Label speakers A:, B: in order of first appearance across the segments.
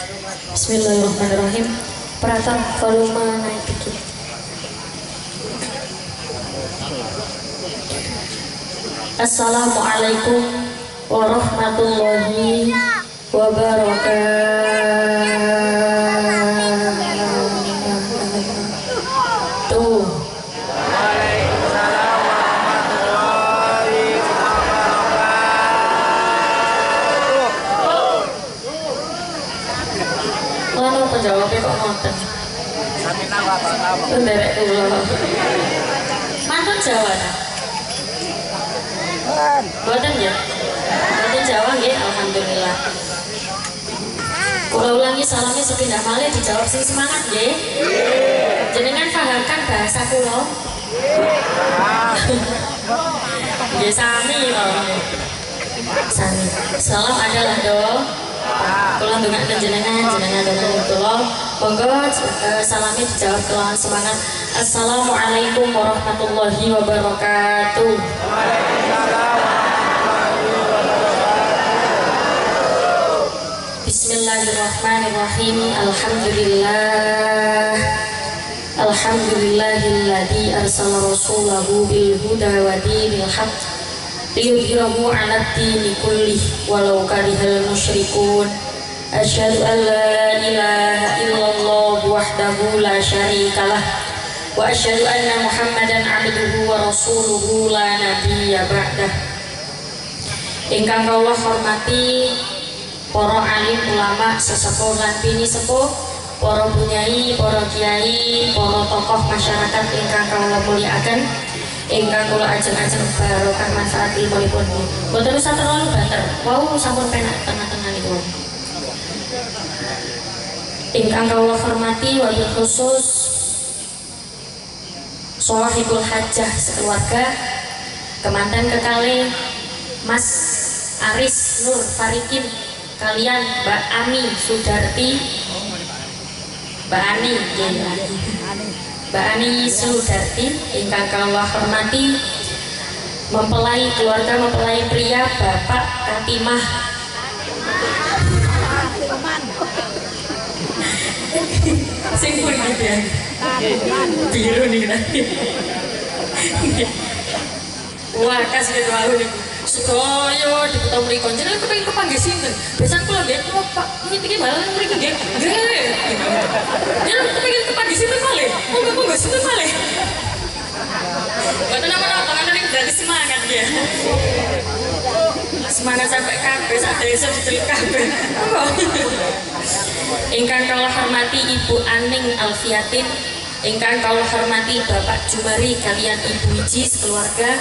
A: Bismillahirrahmanirrahim. Peratam volume naik dikit. Assalamualaikum warahmatullahi wabarakatuh. Nderek kula. Mantun Jawa. ta? Boten ya? Boten Jawa nggih, alhamdulillah. Kula ulangi salamnya sepindah malih dijawab sing semangat nggih. Jenengan pahamkan bahasa kula? Nggih sami kok. Sami. Salam adalah do. Kula ndonga jenengan, jenengan ndonga kula. Monggo eh, salamnya dijawab kelawan semangat. Assalamualaikum warahmatullahi wabarakatuh. Bismillahirrahmanirrahim. Alhamdulillah. Alhamdulillahilladzi arsala rasulahu bil huda wa dinil haqq liyudhhirahu 'ala ad-dini kullih walau karihal musyrikun. Asyhadu an la ilaha illallah wahdahu la syarikalah wa asyhadu anna Muhammadan 'abduhu wa rasuluhu la nabiyya ba'dah. Ingkang kawula hormati para alim ulama sesepuh lan bini sepuh para bunyai, para kiai, para tokoh masyarakat ingkang kawula mulyakaken ingkang kula ajeng-ajeng barokah manfaat ilmunipun. Mboten usah terlalu banter. Wau sampun penak tengah-tengah niku. Ingkang kawula hormati wabil khusus Solahibul Hajjah sekeluarga kemanten kekalih Mas Aris Nur Farikin kalian Mbak Ani Sudarti Mbak Ani ya. Mbak Ani Sudarti ingkang kawula hormati mempelai keluarga mempelai pria Bapak Katimah sing pun gitu ya biru nih nanti wah kasih gitu aku nih di kota mriko jenengan kepengin kepanggih sinten besan kula nggih kula Pak iki iki malah mriko nggih nggih jenengan kepengin kepanggih sinten malih monggo monggo sinten malih Buat apa-apa, kan ini berarti semangat ya semangat sampai kabeh sak desa diceluk kabeh. Ingkang kawula hormati Ibu Aning Alfiatin ingkang kawula hormati Bapak Jumari kalian Ibu Iji sekeluarga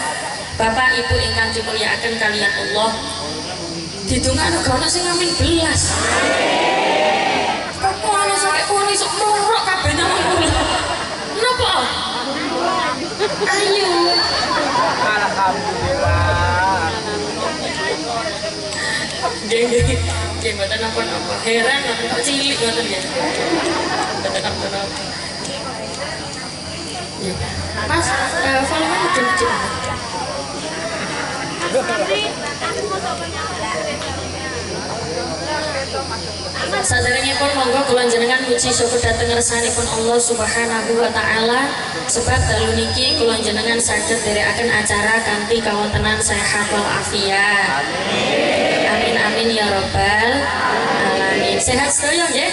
A: Bapak Ibu ingkang dimulyakaken kalian Allah. Didongakno gak ono sing ngamin belas. Kok kono sampe kono iso morok kabeh nang kula napa? Ayo Nggih, nggih. Nggih, mboten napa-napa. Heran mboten kok cilik ngoten ya. Mboten napa-napa. Nggih. Mas, eh, volume kecil-kecil. Saderengipun monggo kula jenengan muji syukur dhateng ngersanipun Allah Subhanahu wa taala sebab dalu niki kula jenengan saged nderekaken acara kanthi kawontenan sehat wal afiat. Amin amin ya robbal alamin. Sehat sedaya nggih?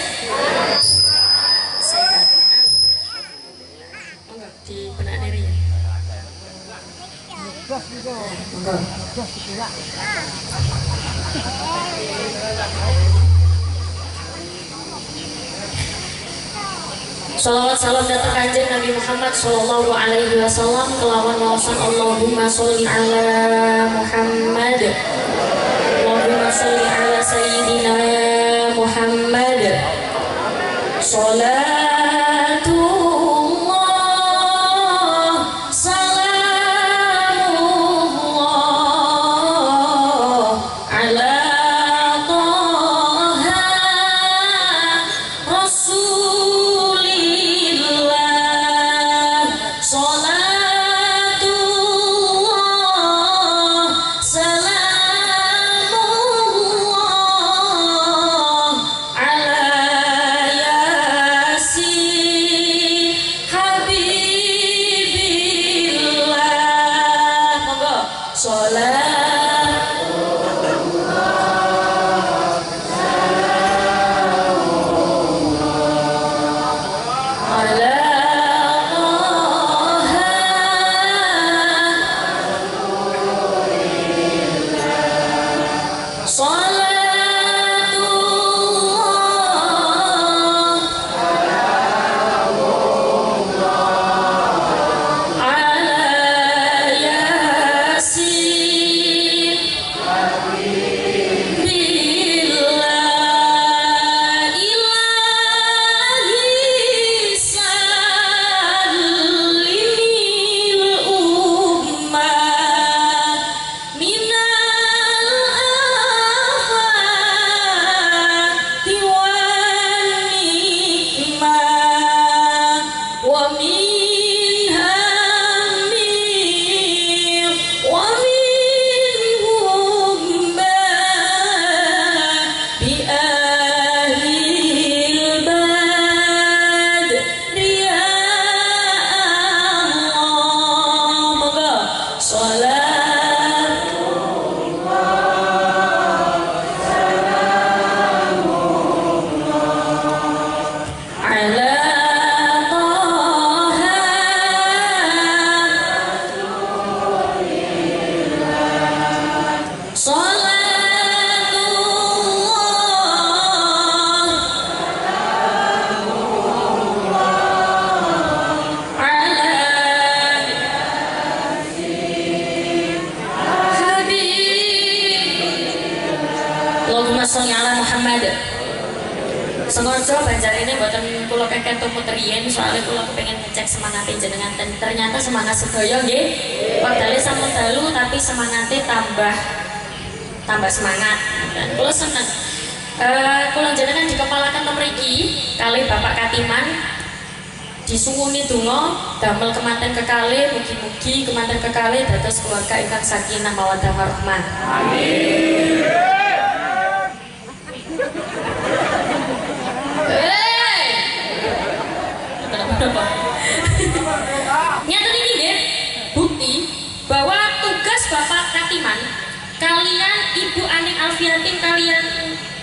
A: Sehat. Monggo di benak diri ya. Monggo. Salawat salam datang kanjeng Nabi Muhammad Sallallahu Alaihi Wasallam kelawan wawasan Allahumma sholli ala Muhammad. Allahumma sholli ala Sayyidina Muhammad. Salatullah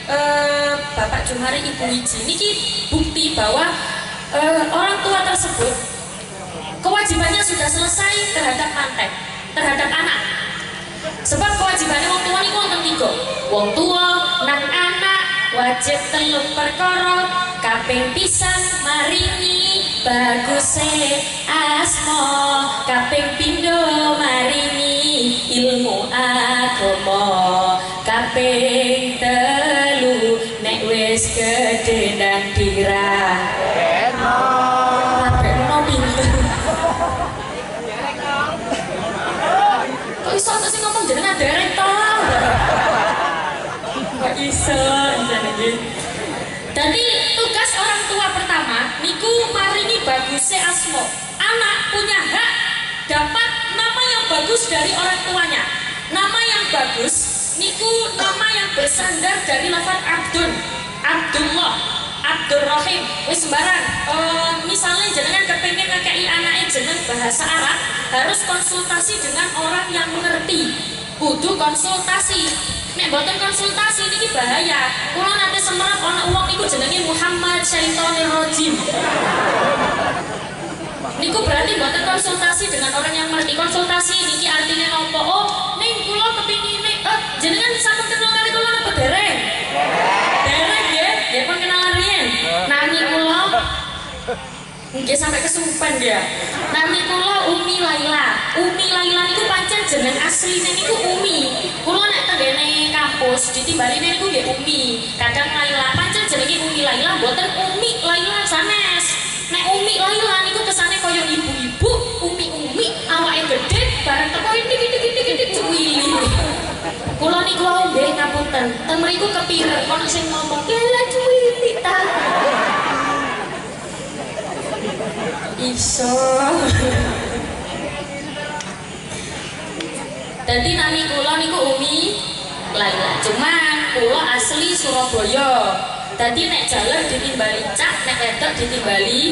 A: uh, Bapak Jumari, Ibu Wiji, ini bukti bahwa uh, orang tua tersebut kewajibannya sudah selesai terhadap mantek, terhadap anak. Sebab kewajibannya wong tua ini wonten tiga. Wong tua, nang anak, wajib telung perkara, kaping pisan maringi baguse asmo kaping pindho maringi ilmu agama kaping nek wis gedhe nang dirah Kok iso sing ngomong jenengan derek to? Kok iso Jadi tugas orang tua pertama niku maringi bagusnya asmo. Anak punya hak dapat nama yang bagus dari orang tuanya. Nama yang bagus niku nama yang bersandar dari lafaz Abdul, Abdullah, Abdul Rahim. Wis sembarang. Uh, misalnya jenengan kepengen ngekei anaknya jeneng bahasa Arab harus konsultasi dengan orang yang mengerti. Kudu konsultasi nek boten konsultasi niki bahaya kula nanti semerap ana wong niku jenenge Muhammad Syaitonir Rajim niku berarti boten konsultasi dengan orang yang mengerti konsultasi niki artinya nopo oh ning kula nek oh, jenengan sampun kenal kali kula napa dereng dereng ya ya pun kenalan riyen nami kula Mungkin sampai kesupen dia. Nami kula Umi Laila. Umi Laila niku pancen jeneng asline niku Umi. Kula nek tenggene kampus ditimbaline niku nggih Umi. Kadang Laila pancen jenenge Umi Laila mboten Umi Laila sanes. Nek Umi Laila niku kesane kaya ibu-ibu, umi-umi, awake gede, bareng teko titik-titik-titik cuwili. Kula niku wae nggih ngapunten. Ten mriku kepireng ana sing ngomong, "Kela cuwili ta." Iso. Jadi nami kula niku Umi. Laila cuma kula asli Surabaya. Jadi nek jalan ditimbali cak nek wedok ditimbali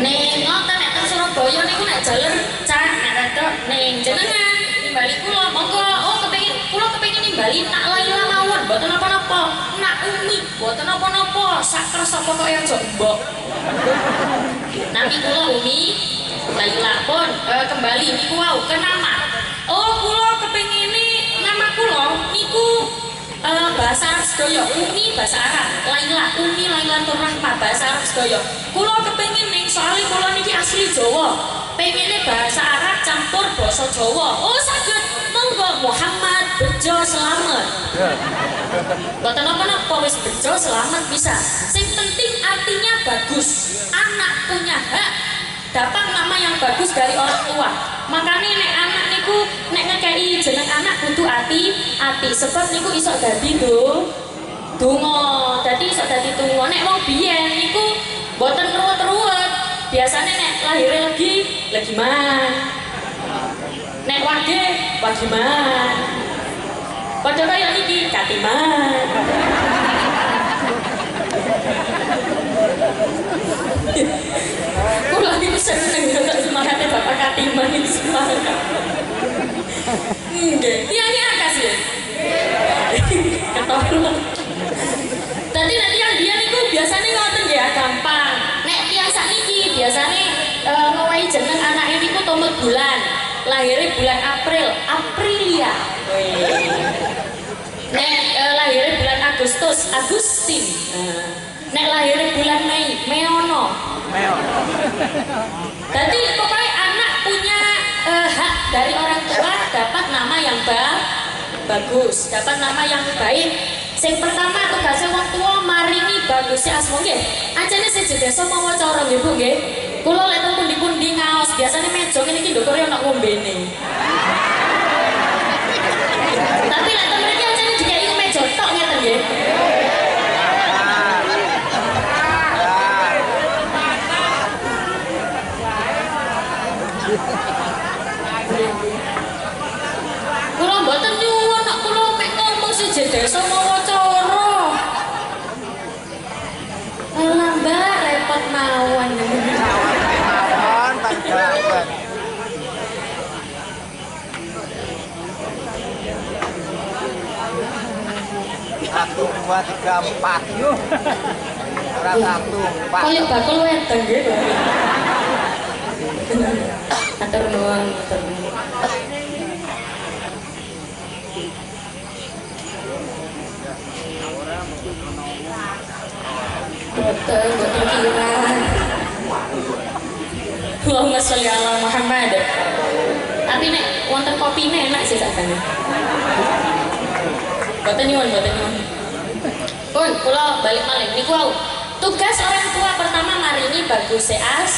A: ning ngoten nek Surabaya niku nek jalan cak nek wedok ning jenengan timbali kula nimbali nak Laila mawon mboten apa-apa. Nak Umi mboten apa-apa. Sak kersa pokoke aja mbok. Nanti kula Umi Laila pun uh, kembali niku wau ke nama. Oh kula kepengin nama kula niku uh, bahasa Arab sedaya Umi bahasa Arab. Laila Umi Laila Rahma bahasa Arab sedaya kula kepengin ning soalnya kula niki asli Jawa. Pengennya bahasa Arab campur bahasa Jawa. Oh saged monggo Muhammad Bejo Selamat. Boten apa-apa wis Bejo Selamat bisa? Sing penting artinya bagus. Anak punya hak dapat nama yang bagus dari orang tua. Makanya nek anak niku nek ngekei jeneng anak butuh hati hati sebab niku iso dadi do dungo dadi iso dadi dungo nek mau biyen niku boten ruwet-ruwet. Biasanya nek lahir lagi lagi man nek wage wage man kayak niki katiman Kula niku seneng ndelok semangatnya Bapak Katiman iki semangat. Nggih, tiyane akas ya. Ketolong. Tadi nanti yang dia niku biasanya ngoten ya gampang. Nek tiang sakniki biasanya uh, ngowahi jeneng anak ini ku tumut bulan. Lahirnya bulan April, Aprilia. Nek uh, lahirnya bulan Agustus, Agustin. Nek lahir bulan Mei, Meono. Meono. Jadi pokoknya anak punya uh, hak dari orang tua dapat nama yang ba bagus, dapat nama yang baik. Sing pertama tugasnya wong tua maringi bagusnya asma nggih. Ajane siji desa mawa cara nggih Bu nggih. Kula lek teng pundi-pundi ngaos biasane meja ngene iki ndokore ana ngombene. Tapi lek teng mriki ajane dikai meja tok ngeten nggih. Kula mboten nyuwun nek kula mek ngomong siji desa mawa cara. Alah Mbak, repot mawon.
B: Mawon panjenengan. Satu, dua, tiga, empat. Ora satu, empat.
A: Kali bakul wedang nggih. Atur nuwun, atur nuwun. Boten, boten kira. Allahumma sholli ala Muhammad. Tapi nek wonten kopine enak sih sakjane. Boten nyuwun, boten nyuwun. Pun, kula balik malih niku wau. Tugas orang tua pertama maringi bagus as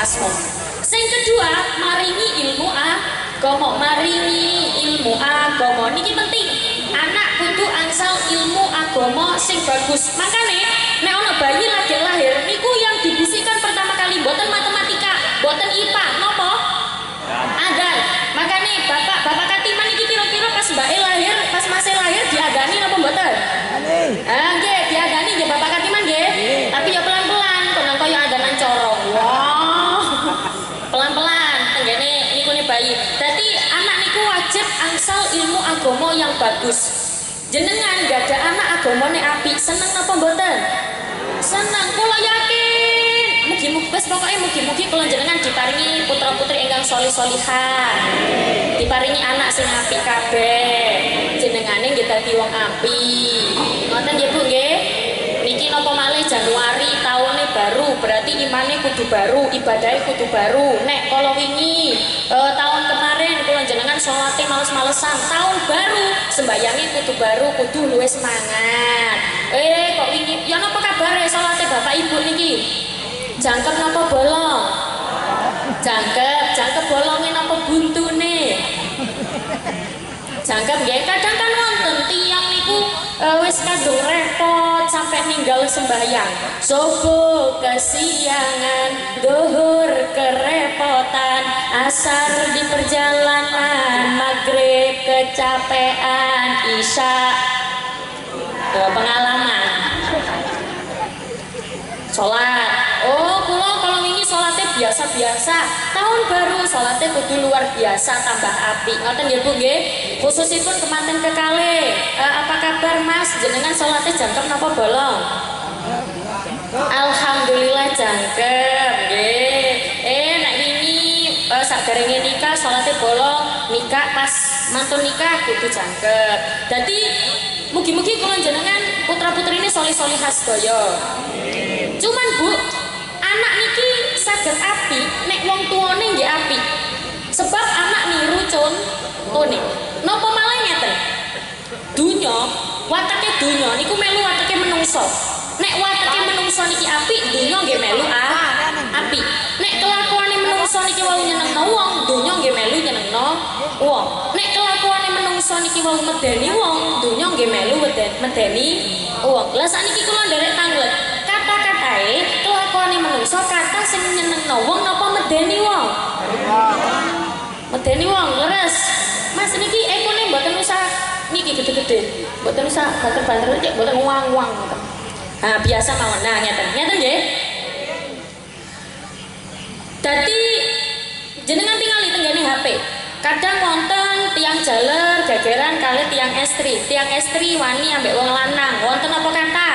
A: asmo. Sing kedua maringi ilmu agama, maringi ilmu agama. Niki penting. Agama sing bagus. Makane nek ana bayi lagi lahir niku yang dibisikkan pertama kali boten matematika, boten IPA, nopo? Adan. Makane bapak bapak Katiman iki kira-kira pas mbak E lahir, pas masih lahir diadani napa mboten? Ah, nggih, diadani nggih Bapak Katiman nggih. Tapi ya pelan-pelan, kono kaya adanan corong. Wah. Pelan-pelan tenggene niku ne bayi. Dadi anak niku wajib angsal ilmu agama yang bagus. Jenengan gak ada anak agamane apik, seneng apa mboten? Seneng, kula yakin. Mugi-mugi wis pokoke mugi-mugi kula jenengan diparingi putra-putri ingkang solih-solihan. Diparingi anak sing apik kabeh. Jenengane nggih dadi wong apik. Ngoten nggih Bu nggih. Niki napa malih Januari taune baru, berarti imane kudu baru, ibadahnya kudu baru. Nek kalau wingi eh, tahun kemarin kula jenengan salate males-malesan, tahun baru sembayange kudu baru, kudu luwih semangat. Eh kok wingi ya napa kabare salate Bapak Ibu niki? Jangkep napa bolong? Jangkep, jangkep bolonge napa buntune? Jangkep nggih, kadang kan wonten eh, wis kadung repot sampai ninggal sembahyang. Subuh kesiangan, duhur kerepotan, asar di perjalanan, maghrib kecapean, isya pengalaman. Sholat. Biasa-biasa. Tahun baru sholatnya kudu luar biasa tambah api. Ngoten nggih Bu nggih. Khususipun kemanten kekale. Eh, apa kabar Mas? Jenengan sholatnya jangkep napa bolong? Alhamdulillah jangkep nggih. Eh nek wingi eh, sakderenge nikah sholatnya bolong, nikah pas mantun nikah kudu jangkep. Dadi mugi-mugi kula jenengan putra-putrine solih-solihah sedaya. Cuman Bu, anak niki saged api nek wong tuane nggih api. Sebab anak niru contone. Napa malah ngeten? Dunya, watake dunya niku melu watake menungso. Nek watake menungso niki api, dunya nggih melu api. Nek kelakuane menungso niki wau nyenengno wong, dunya nggih melu nyenengno wong. Nek kelakuane menungso niki wau medeni wong, dunya nggih melu medeni wong. Lah sakniki kula nderek tanglet. Kata-katae kelakuane menungso kata sing nyenengno wong napa medeni wong? Medeni wong leres. Mas niki ekone mboten usah niki gede-gede. Mboten usah banter-banter cek mboten uang-uang. Nah, biasa mawon. Nah, ngeten. Ngeten nggih. Dadi jenengan tinggal di tenggene HP. Kadang wonten tiang jaler gegeran kali tiang estri. Tiang estri wani ambek wong lanang. Wonten apa kata?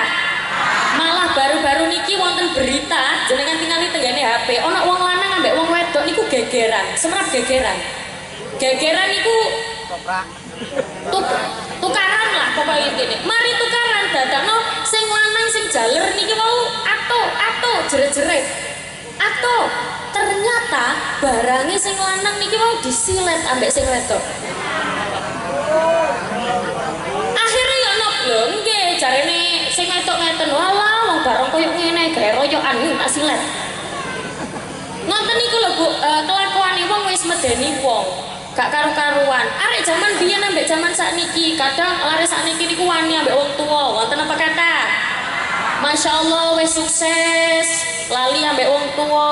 A: Baru-baru niki wonten berita jenengan tinggal di tenggene HP. Ono wong lanang ambek wong wedok niku gegeran, semerap gegeran. Gegeran niku tuk tukaran lah pokoknya gini mari tukaran dadakno sing lanang sing jaler niki mau ato ato jeret-jeret ato ternyata barangnya sing lanang niki mau disilet ambek sing wedok akhirnya ya nop lho nggih jarene sing wedok ngeten walah wong bareng koyo ngene gawe royokan nih tak silet. Ngoten niku lho Bu. Uh, kelakuane wong wis medeni wong gak karu-karuan. Arek zaman biyen ambek zaman sakniki kadang lare sakniki niku wani ambek wong tua wonten apa kata? Masya Allah wes sukses. Lali ambek wong tua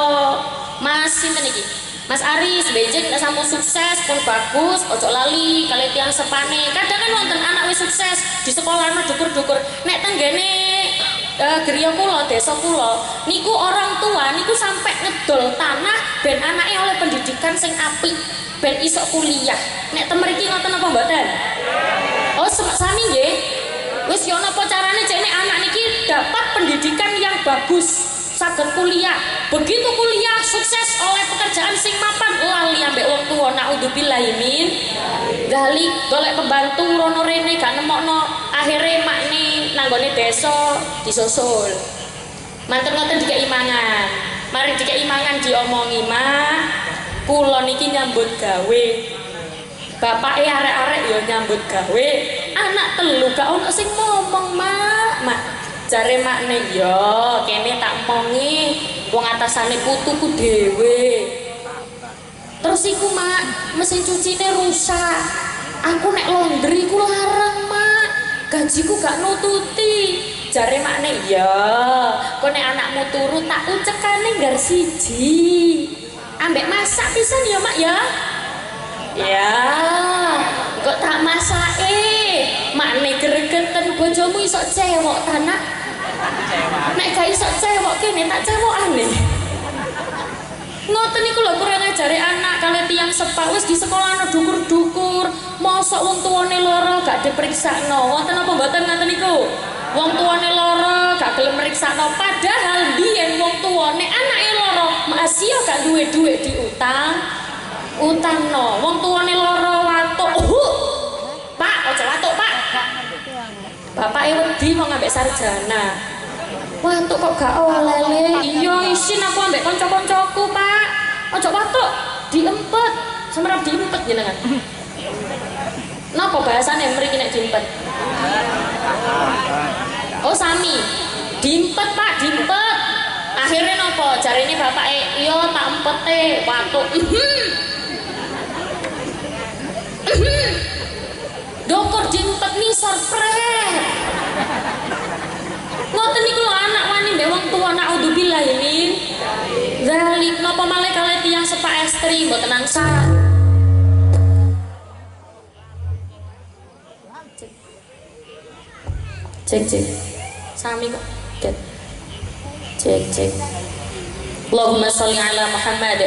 A: masih iki Mas Aris, bejek tak sampun sukses pun bagus, ojo lali kalian tiang sepane. Kadang kan wonten anak wis sukses di sekolah no dukur-dukur. Nek tenggene uh, geria kula, desa kula, niku orang tua niku sampai ngedol tanah ben anaknya oleh pendidikan sing apik, ben isok kuliah. Nek temeriki ngoten apa mboten? Oh, sami nggih. Wis yo napa carane cek nek anak niki dapat pendidikan yang bagus saged kuliah. Begitu kuliah sukses oleh pekerjaan sing mapan. Lali ambek wong tua naudzubillah min. Gali golek pembantu rono rene gak nemokno. Akhirnya makne nanggone desa disusul. Manten ngoten dikek imangan. Mari dikek imangan diomongi mah kula niki nyambut gawe. Bapak arek-arek yo nyambut gawe. Anak telu gak ono sing ngomong mak mak jare makne yo kene tak mongi wong atasane putuku dhewe. Terus iku mak mesin cucine rusak. Aku nek laundry ku larang mak. Gajiku gak nututi. Jare makne kok nek anakmu turu tak ucekane gar siji. Ambek masak pisan ya mak ya ya kok tak masak eh makne gregeten bojomu iso cewek tanah nek gak iso cewek kene tak cewek aneh ngoten niku lho kurang ngajari anak kalian tiang sepak wis di sekolah ana dukur-dukur. Mosok wong tuane loro gak diperiksa no wonten apa mboten ngoten niku? Wong tuane loro gak gelem meriksakno padahal biyen wong tuane anake loro masih gak duwe duit diutang utang. No wong tuane loro watuk uh, pak ojo watuk pak bapak wedi mau ngambil sarjana Wah, untuk kok gak oleh Iya, isin aku ambek kanca-kancaku, Pak. Ojo watuk, diempet. Semerap diempet jenengan. Napa bahasane mriki nek diempet? Oh, sami. Diempet, Pak, diempet. Akhirnya nopo? Cari ini bapak eh, iya tak empet eh, watuk. Dokter diempet nih sorpret. Ngoten niku anak wani mbek wong tuwa naudzubillah min. Zalik napa malih kalian tiyang sepak estri mboten angsa. Cek cek. Sami kok. Cek cek. Allahumma sholli ala Muhammad.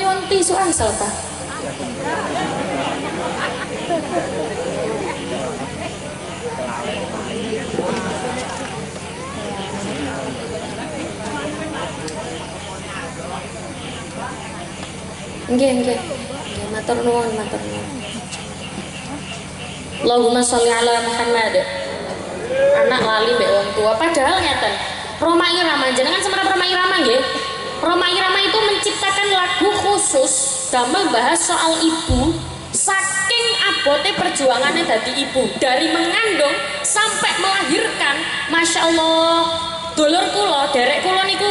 A: Kula nyuwun tisu angsal, Pak. Nggih, nggih. Matur nuwun, matur nuwun. Allahumma sholli ala Muhammad. Anak lali mbek wong tua padahal ngeten. Roma Irama jenengan semerap Roma Irama nggih? Roma Irama itu menciptakan lagu khusus dan membahas soal ibu. Saking abote perjuangannya dari ibu. Dari mengandung sampai melahirkan Masya Allah. Dulur kulo, derek kulo niku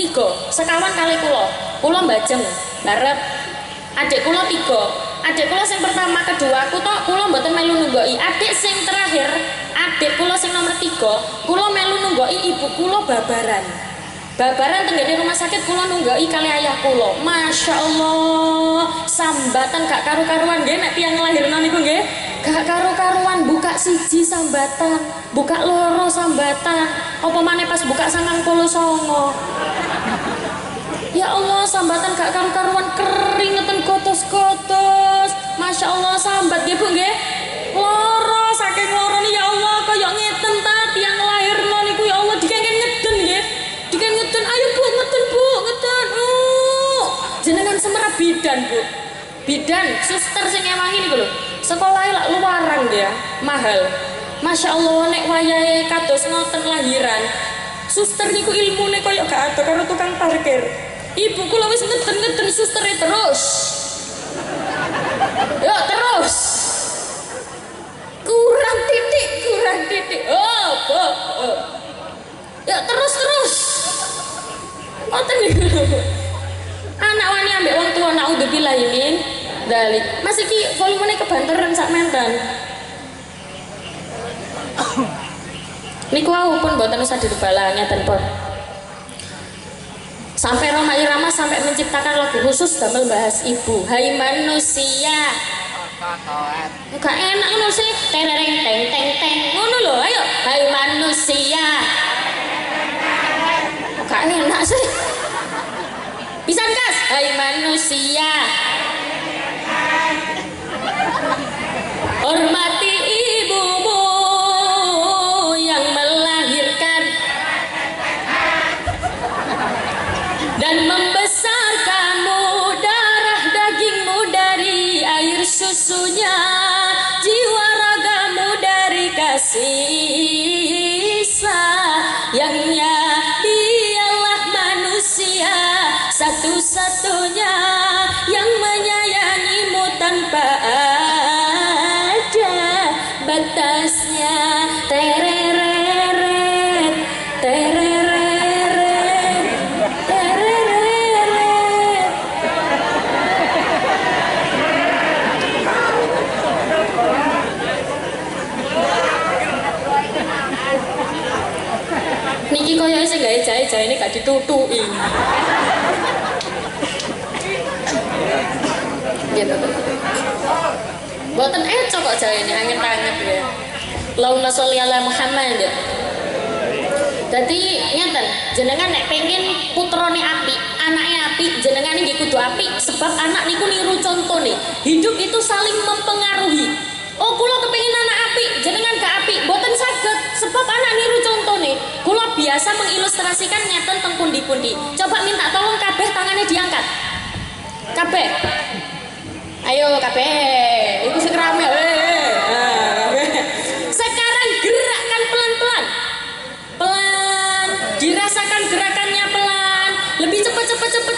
A: tiga. Sekawan kali kulo kulo bajeng barep. Adik kulo tiga. Adik kulo yang pertama kedua aku tuh kulo mboten melu nunggoi adik sing terakhir adik kulo sing nomor tiga kulo melu nunggoi ibu kulo babaran Babaran tenggene rumah sakit kula nunggai kali ayah kula. Masya Allah, sambatan gak karu-karuan nggih nek tiyang nglahirno niku nggih. Gak karu-karuan buka siji sambatan, buka loro sambatan. Apa maneh pas buka sangang puluh songo. Ya Allah, sambatan gak karu-karuan keringetan kotos-kotos. Masya Allah, sambat nggih Bu nggih. Loro saking loro ya Allah, kaya ngeten semerap bidan bu bidan suster sing ngewangi niku lho sekolah lak luarang dia mahal Masya Allah nek wayahe kados ngoten lahiran suster niku ilmune koyo gak ada karo tukang parkir Ibu kula wis ngeden-ngeden sustere terus. Yuk terus. Kurang titik, kurang titik. Oh, oh, oh. Yuk terus terus. Ngoten niku. Anak wani ambek wong tua naudzubillah min dalik. Mas iki volumenya kebanteran sak menten. Niku wau pun mboten usah dirubalah ngeten pun. Sampai Roma Irama sampai menciptakan lagu khusus damel bahas ibu. Hai manusia. Gak enak ngono sih. Tereng teng teng teng. Ngono lho, ayo. Hai manusia. Gak enak sih. Bisa kas? Hai manusia. Hormati ibumu yang melahirkan dan membesarkanmu darah dagingmu dari air susunya jiwa ragamu dari kasih sayangnya tanpa ada batasnya? Tereret tereret tereret Niki koyo sing gawe jahe-jahe ini gak ditutuki. Gitu Boten eco kok ini anget-anget ya. Launa sholli ala Muhammad. Jadi ngeten, jenengan nek pengen putrane api, anaknya api, jenengan ini kudu api sebab anak niku niru contoh nih. Hidup itu saling mempengaruhi. Oh, kula kepengin anak api, jenengan gak api, boten saged sebab anak niru contoh nih. Kula biasa mengilustrasikan ngeten pundi-pundi. Coba minta tolong kabeh tangannya diangkat. Kabeh. Ayo kabeh, sing rame. Eh, eh. Kabeh. Sekarang gerakkan pelan-pelan pelan dirasakan gerakannya pelan lebih cepet cepet cepet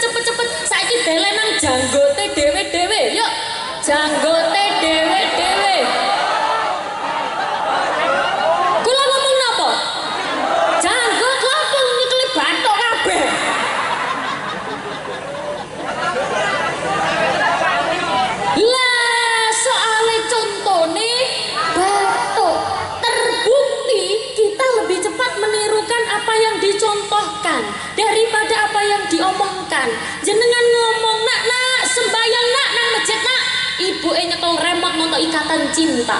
A: ikatan cinta.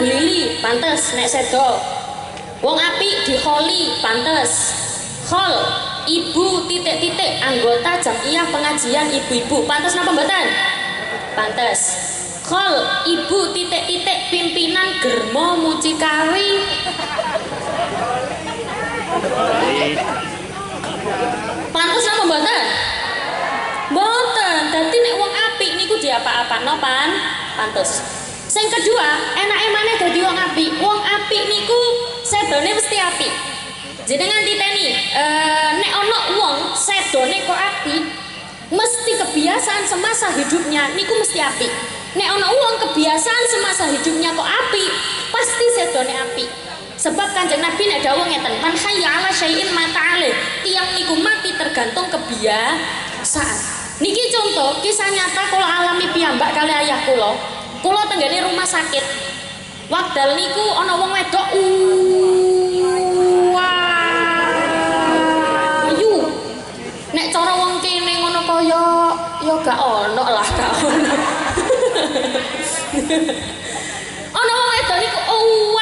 A: Ditahlili pantes nek sedo. Wong apik diholi pantes. Hol ibu titik-titik anggota jamiah pengajian ibu-ibu pantes napa mboten? Pantes. Hol ibu titik-titik pimpinan germo mucikawi pantes napa mboten? Mboten. Dadi nek wong apik niku diapa-apakno pan pantes. Sing kedua, enake maneh dadi wong apik. Wong apik niku sedone mesti apik. Jenengan titeni, eh, nek ana wong sedone kok apik, mesti kebiasaan semasa hidupnya niku mesti apik. Nek ana wong kebiasaan semasa hidupnya kok apik, pasti sedone apik. Sebab kanjeng Nabi nek dawuh ngeten, man hayya ala syai'in mata alih. Tiang niku mati tergantung kebiasaan. Niki contoh kisah nyata kalau alami piyambak kali ayah kula. Kula tenggane rumah sakit. Wakdal niku ana wong wedok ayu. Nek cara wong kene ngono kaya ya gak ono lah gak ono. Ana wong wedok niku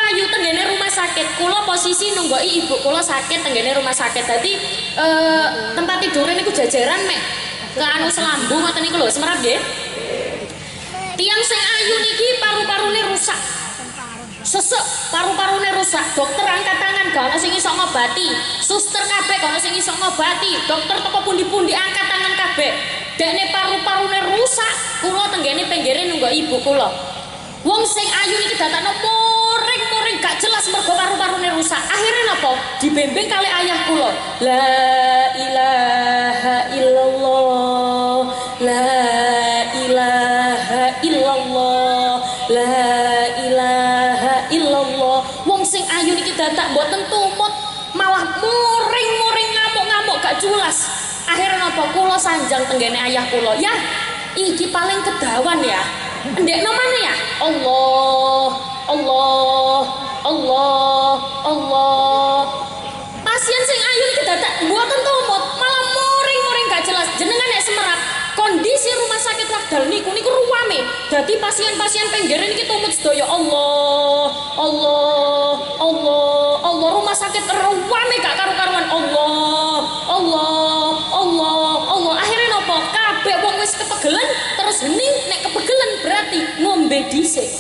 A: ayu tenggene rumah sakit kula posisi nunggoki ibu kula sakit tenggene rumah sakit dadi eh, tempat tidur niku jajaran mek ke anu selambu ngoten niku lho semerap nggih tiang sing ayu niki paru-parune rusak. Sesek paru-parune rusak. Dokter angkat tangan gak ono sing iso ngobati. Suster kabeh gak ono sing iso ngobati. Dokter toko pundi-pundi angkat tangan kabeh. Dekne paru-parune rusak kula tenggene pinggire nunggu ibu kula. Wong sing ayu niki datane muring-muring gak jelas mergo paru-parune rusak. Akhirnya napa? Dibimbing kali ayah kula. La ilaha illallah illallah la ilaha illallah. Wong sing ayu niki dadak mboten tumut malah muring-muring ngamuk-ngamuk gak jelas. Akhirnya napa? Kula sanjang tenggene ayah kula. Ya iki paling kedawan ya. Ndek mana ya? Allah Allah Allah Allah Wagdal niku niku ruwame. Dadi pasien-pasien pinggir niki tumut sedaya Allah Allah Allah Allah. Rumah sakit ruwame gak karu-karuan. Allah Allah Allah Allah. Akhirnya nopo? Kabeh wong wis kepegelen terus hening nek kepegelen berarti ngombe dhisik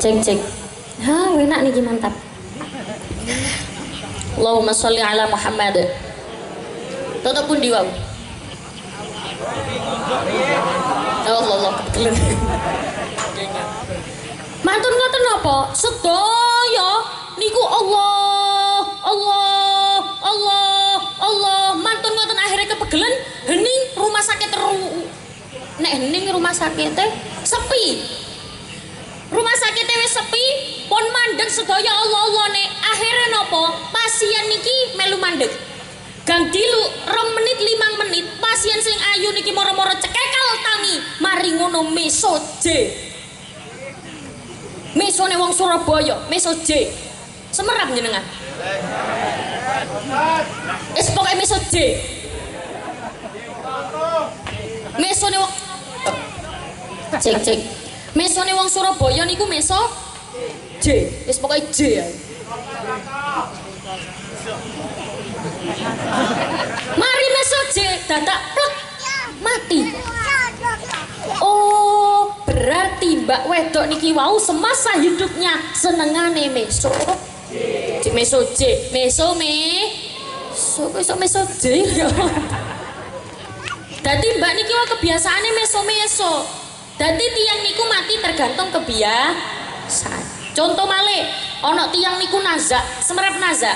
A: cek cek ha enak nih mantap. Allahumma sholli ala Muhammad. Toto pun diwaw Oh Allah Allah kebetulan. Mantun ngoten napa? Sedaya niku Allah Allah Allah Allah. Mantun ngoten akhirnya kepegelen hening rumah sakit ru nek hening rumah sakit teh sepi rumah sakit wis sepi pon mandek sedaya Allah Allah nek akhirnya nopo? Pasien niki melu mandek. Gang dilu rong menit limang menit. Pasien sing ayu niki moro-moro cekekal tangi. Mari ngono meso J. Mesone wong Surabaya meso J. Semerap jenengan es pokoknya meso J. Mesone wong cek cek mesone wong Surabaya niku meso? J. Wis pokoke J ya mari meso J. Dadak plek. Mati. Oh berarti mbak wedok niki wau semasa hidupnya senengane meso? J. Meso J. Meso me. So iso meso J. Ya Dadi mbak niki wau kebiasaane meso-meso Dadi tiang niku mati tergantung kebiasaan. Contoh malih, ana tiang niku nazak, semerap nazak.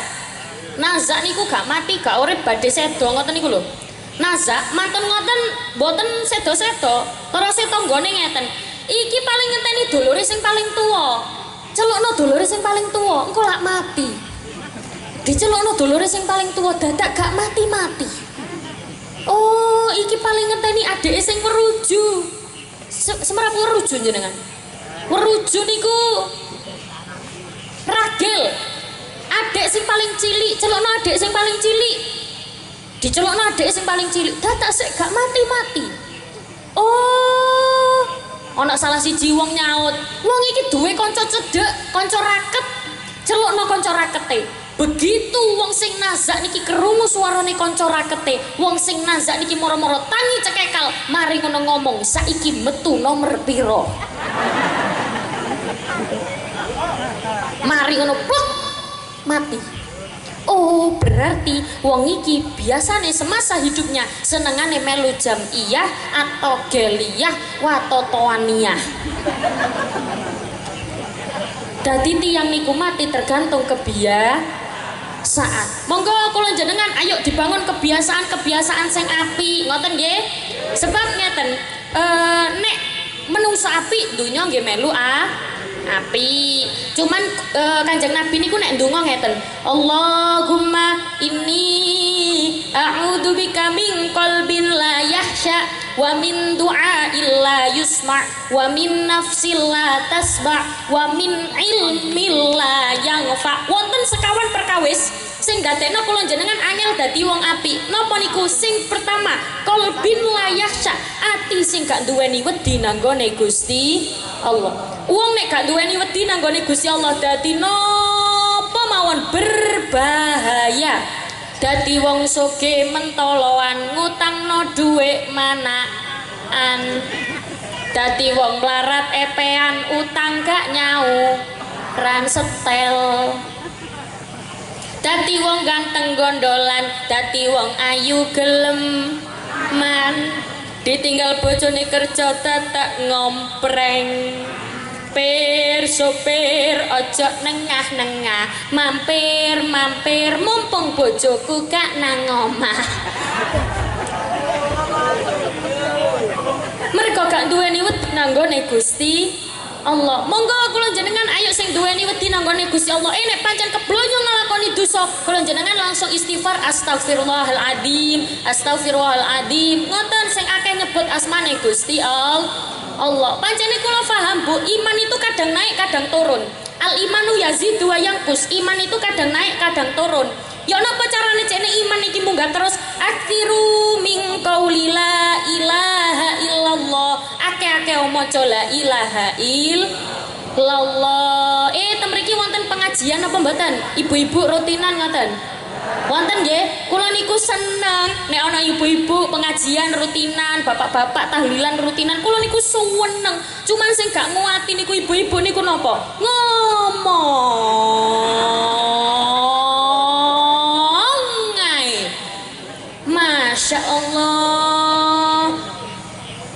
A: Nazak niku gak mati, gak urip badhe sedo ngoten niku lho. Nazak mantun ngoten boten sedo-sedo, terus tanggane ngeten. Iki paling ngenteni dulure sing paling tuwa. Celukno dulure sing paling tuwa, engko lak mati. Dicelukno dulure sing paling tuwa dadak gak mati-mati. Oh, iki paling ngenteni adike sing meruju. Semerap ngeruju jenengan. Ngeruju niku ragil. Adek sing paling cilik celokno adek sing paling cilik. Dicelokno adek sing paling cilik. Dadak sik gak mati-mati. Oh ana salah siji wong nyaut. Wong iki duwe kanca cedek kanca raket. Celokno kanca rakete begitu wong sing nazak niki kerungu suarane kanca rakete wong sing nazak niki moro-moro tangi cekekal mari ngono ngomong saiki metu nomor piro? Mari ngono pluk mati. Oh berarti wong iki biasane semasa hidupnya senengane melu jam iya atau geliyah watotoania Dadi tiang niku mati tergantung saat. Monggo kula jenengan ayo dibangun kebiasaan-kebiasaan sing api, ngoten nggih. Sebab ngeten, eh nek menungso api dunya nggih melu ah api. Cuman eh, Kanjeng Nabi niku nek ndonga ngeten, Allahumma inni a'udzubika min qalbin la yahsya wa min du'a illa yusma wa min la tasba wa min ilmin la yanfa. Wonten sekawan perkawis sing dadekno kula jenengan angel dadi wong api napa niku? Sing pertama qalbin la yahsya ati sing gak duweni wedi nanggone Gusti Allah. Wong nek gak duweni wedi nanggone Gusti Allah dadi napa mawon? Berbahaya dadi wong soge mentoloan ngutangno dhuwit manaan. Dadi wong larat epean utang gak nyau ran setel. Dadi wong ganteng gondolan dadi wong ayu gelem man. Ditinggal bojone kerja tak ngompreng sopir sopir ojo nengah-nengah mampir mampir mumpung bojoku gak nang omah. Mereka gak duweni wedi nanggone Gusti Allah monggo kula jenengan ayo sing duweni wedi nanggone Gusti Allah eh nek pancen keblonyo nglakoni dosa kula jenengan langsung istighfar astagfirullahaladzim astagfirullahaladzim ngoten sing akeh nyebut asmane Gusti Allah Allah. Pancene kula paham Bu, iman itu kadang naik, kadang turun. Al imanu yazidu wa yangkus. Iman itu kadang naik, kadang turun. Ya napa carane cene iman iki munggah terus akhiru min qauli la ilaha illallah. Ake-ake maca la ilaha illallah. Eh temriki wonten pengajian apa mboten? Ibu-ibu rutinan ngoten. Wonten nggih, kula niku seneng nek ana ibu-ibu pengajian rutinan, bapak-bapak tahlilan rutinan, kula niku seneng. Cuman sing gak nguati niku ibu-ibu niku napa? Ngomong ae. Masya Allah.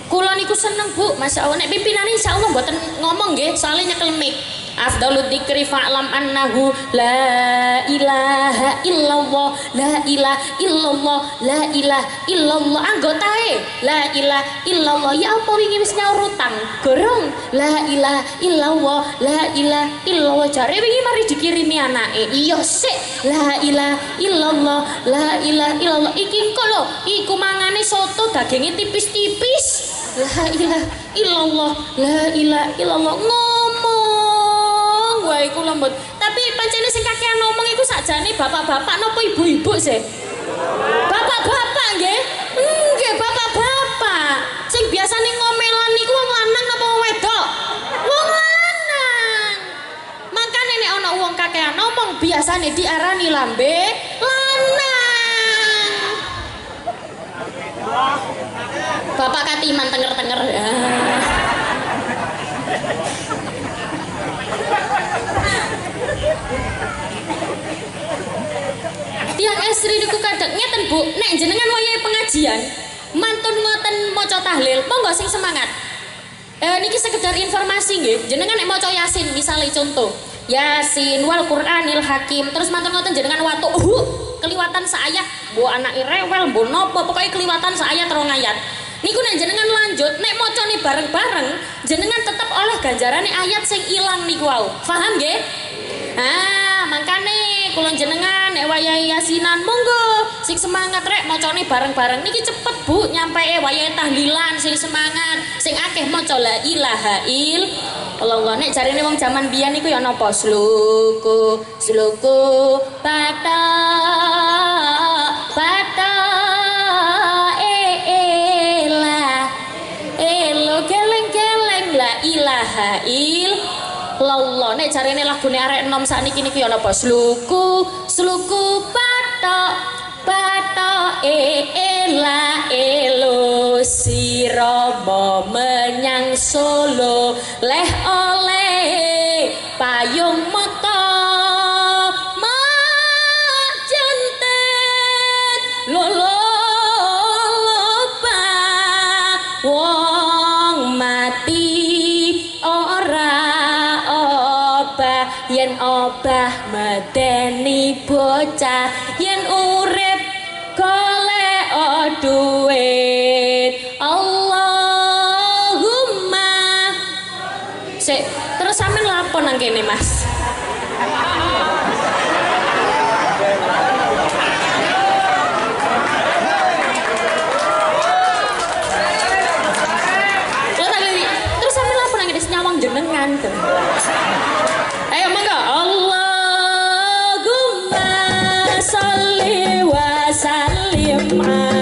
A: Kula niku seneng Bu, Masya Allah. Nek pimpinan insya Allah mboten ngomong nggih, soalnya nyekel mic afdalu dzikri fa'lam annahu la ilaha illallah la ilaha illallah la ilaha illallah. Anggotae la ilaha illallah. Ya apa wingi wis nyaur utang? Gorong la ilaha illallah la ilaha illallah. Jare wingi mari dikirimi anake. Iya sik. La ilaha illallah la ilaha illallah. Iki engko lho iku mangane soto dagingnya tipis-tipis. La ilaha illallah la ilaha illallah. Ngomong wae iku lembut. Tapi pancene sing kakean ngomong iku sakjane bapak-bapak napa ibu-ibu sih? Bapak-bapak nggih? Nggih, bapak-bapak. Sing biasane ngomelan niku wong lanang napa wong wedok? Wong lanang. Makane nek ana wong kakean ngomong biasane diarani lambe lanang. Bapak katiman tenger-tenger. Eh, niki sekedar informasi nggih. Jenengan nek maca yasin misalnya contoh. Yasin wal qur'anil hakim. Terus mantun ngoten jenengan watu uh, keliwatan seayat bu anak rewel bu nopo. Pokoknya keliwatan seayat terong ayat. Niku nek jenengan lanjut nek maca nih bareng-bareng jenengan tetap oleh ganjaran ayat sing ilang niku wau. Paham nggih? Ah makane kula jenengan nek wayahe yasinan monggo. Sing semangat rek macane bareng-bareng. Niki cepet Bu nyampe e wayahe tahlilan sing semangat. Sing akeh maca la ilaha il. Allah nek jarine wong jaman biyen niku ya napa sluku sluku pata pata e ela elo geleng-geleng la ilaha il Allah nek jarene lagune arek enom sakniki niku ya napa sluku sluku patok patok e ela elo sirama menyang solo. Leh oleh payung bocah yen urip golek duit Allahumma. Sik, terus sampean lapor nang kene Mas. Terus sampean lapor nang kene nyawang jenengan tuh. me.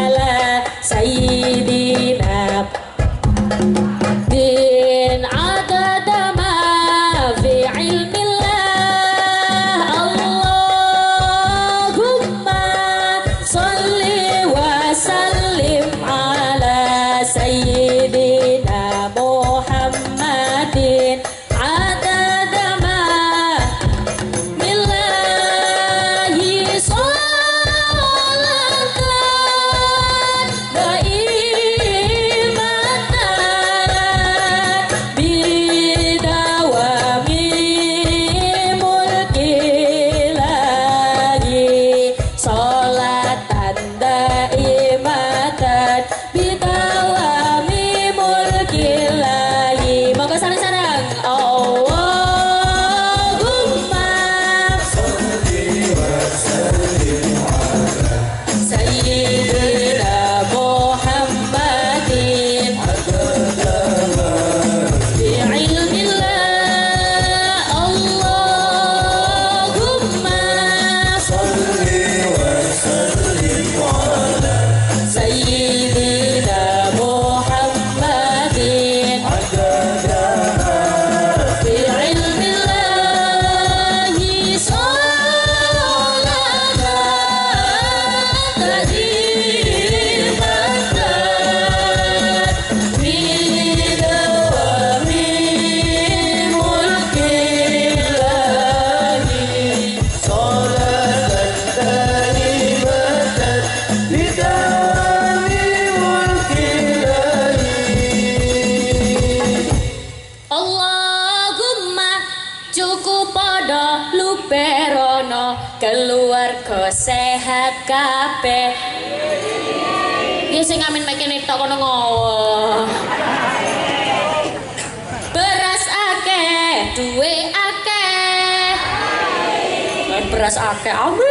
A: Beras akeh, amin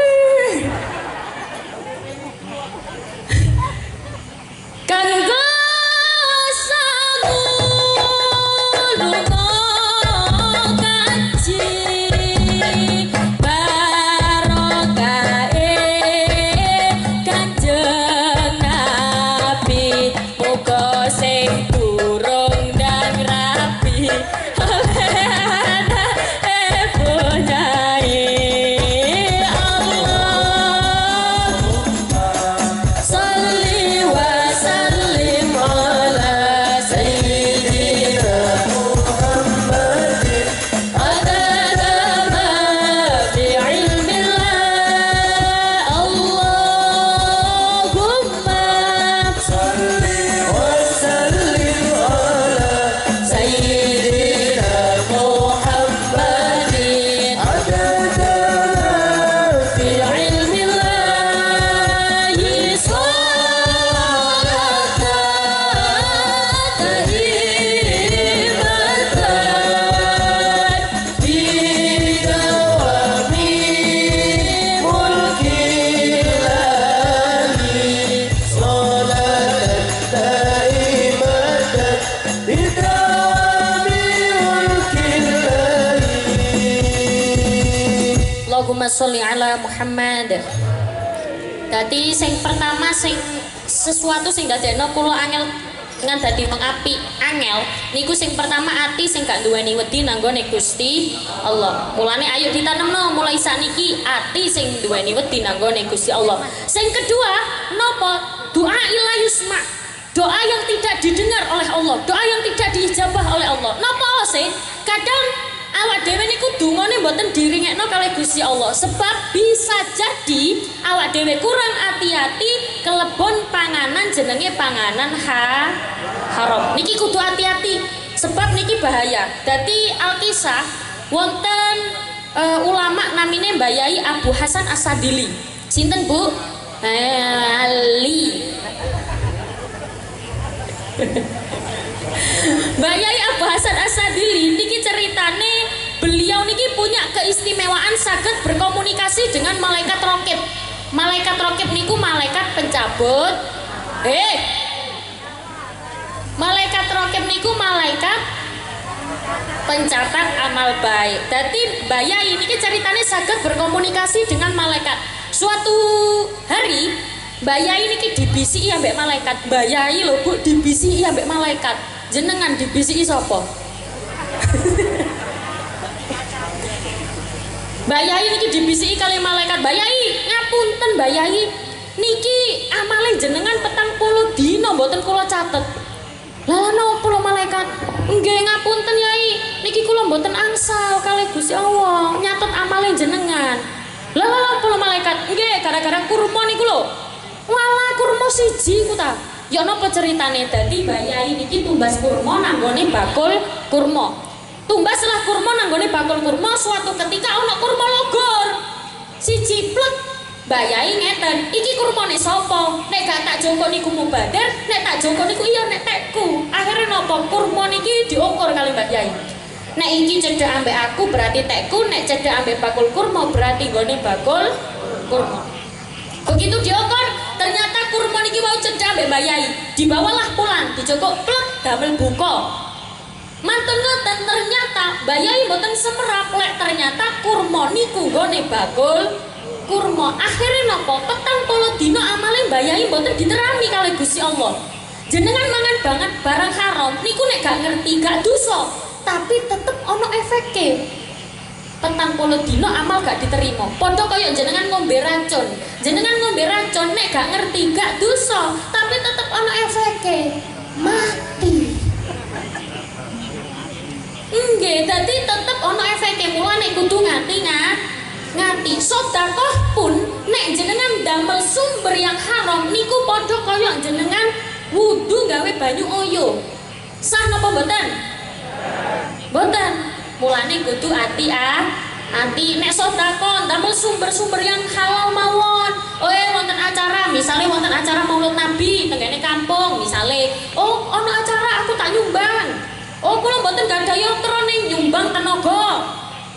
A: Muhammad. Dadi sing pertama sing sesuatu sing dadekno kula angel ngan dadi mengapi angel niku sing pertama ati sing gak duweni wedi nanggone Gusti Allah. Mulane ayo ditanemno mulai saniki ati sing duweni wedi nanggone Gusti Allah. Sing kedua, nopo? Doa ila yusma. Doa yang tidak didengar oleh Allah, doa yang tidak diijabah oleh Allah. Napa sih? Kadang awak dhewe niku dungane mboten diringekno kalih Gusti Allah sebab bisa jadi awak dhewe kurang hati-hati kelebon panganan jenenge panganan ha haram niki kudu hati-hati sebab niki bahaya dadi Alkisah wonten uh, ulama namine Mbak Yai Abu Hasan Asadili. Sinten Bu? Ali. Mbak Abu Hasan Asadili niki ceritane beliau niki punya keistimewaan sakit berkomunikasi dengan malaikat rokib. Malaikat rokib niku malaikat pencabut. Eh, malaikat rokib niku malaikat pencatat amal baik. Jadi ini ceritanya sakit berkomunikasi dengan malaikat. Suatu hari Mbak ini dibisi ambek malaikat. Mbak Yai lho Bu dibisi ambek malaikat. Jenengan dibisi sapa? Mbak Yai ini dibisi kali malaikat. Mbak Yai ngapunten Mbak Yai niki amale jenengan petang puluh dino mboten kula catet. Lah nopo lho malaikat? Nggih ngapunten Yai, niki kula mboten angsal kali Gusti Allah nyatet amale jenengan. Lah nopo lho malaikat? Nggih gara-gara kurma niku lho. Walah kurma siji ku ta. Ya napa ceritane? Mbak Yai niki tumbas kurma nanggone bakul kurma. Tumbas lah kurma nanggone bakul kurma suatu ketika ana kurma logor. Siji plek Mbak Yai ngeten, iki kurmane sapa? Nek gak tak joko niku mubadar, nek tak joko niku iya nek tekku. Akhirnya nopo kurma niki diukur kali Mbak Yai. Nek iki cedek ambek aku berarti tekku, nek cedek ambek bakul kurma berarti gone bakul kurma. Begitu diukur, ternyata kurma niki mau cedek ambek Mbak Yai. Dibawalah pulang, dijokok plek damel buka. Mantun ngoten ternyata Mbak Yai mboten semerap. Lek ternyata kurma niku gone bakul kurma akhirnya nopo petang polo dino amale mbayai mboten diterami kali Gusti Allah. Jenengan mangan banget barang haram niku nek gak ngerti gak dosa. Tapi tetep ono efeke. Petang polo dino amal gak diterima. Podo kaya jenengan ngombe racun. Jenengan ngombe racun nek gak ngerti gak dosa. Tapi tetep ono efeke. Mati Nggih, dadi tetep ono efeke mulane kudu ngati ngat ngati. Sodakoh pun nek jenengan damel sumber yang haram niku podo kaya jenengan wudhu gawe banyu oyo. Sah napa mboten? Mboten. Mulane kudu ati ah ati. Nek sodako damel sumber-sumber yang halal mawon. Eh wonten acara misalnya wonten acara maulid nabi tenggene kampung misalnya oh ono acara aku tak nyumbang oh kula mboten gak yotro ning nyumbang tenaga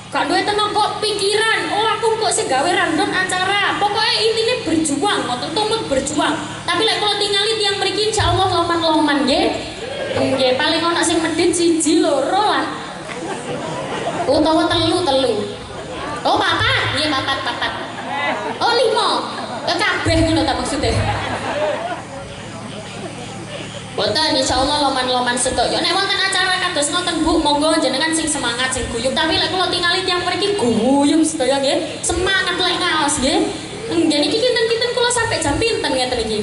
A: Kak duwe tenaga pikiran, oh aku kok sing gawe random acara. Pokoknya intinya berjuang, ngoten tumut berjuang. Tapi lek kalau tinggali tiang mriki insyaallah loman-loman nggih. Nggih, paling ana sing medhit siji loro lah. Utawa telu telu. Oh, papat, nggih papat papat. Oh, lima. Kabeh ngono ta maksudnya. Boten insyaallah loman-loman sedaya. Nek wonten acara kados ngoten Bu, monggo jenengan sing semangat sing guyub. Tapi lek kula tingali tiyang mriki guyub sedaya nggih. Semangat lek ngaos nggih. Nggih niki kinten-kinten kula sampai jam pinten ngeten iki.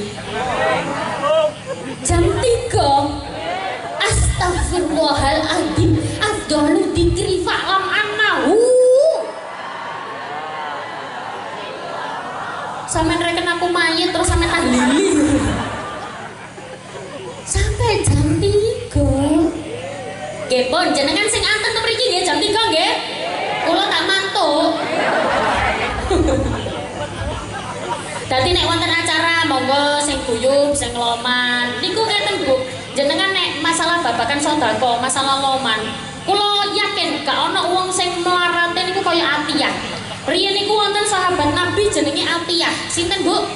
A: Sing loman. Niku ngeten Bu, jenengan nek masalah babakan sodako, masalah loman. Kula yakin gak ana wong sing melarate niku kaya Atiyah. Riyen niku wonten sahabat Nabi jenenge Atiyah. Sinten Bu?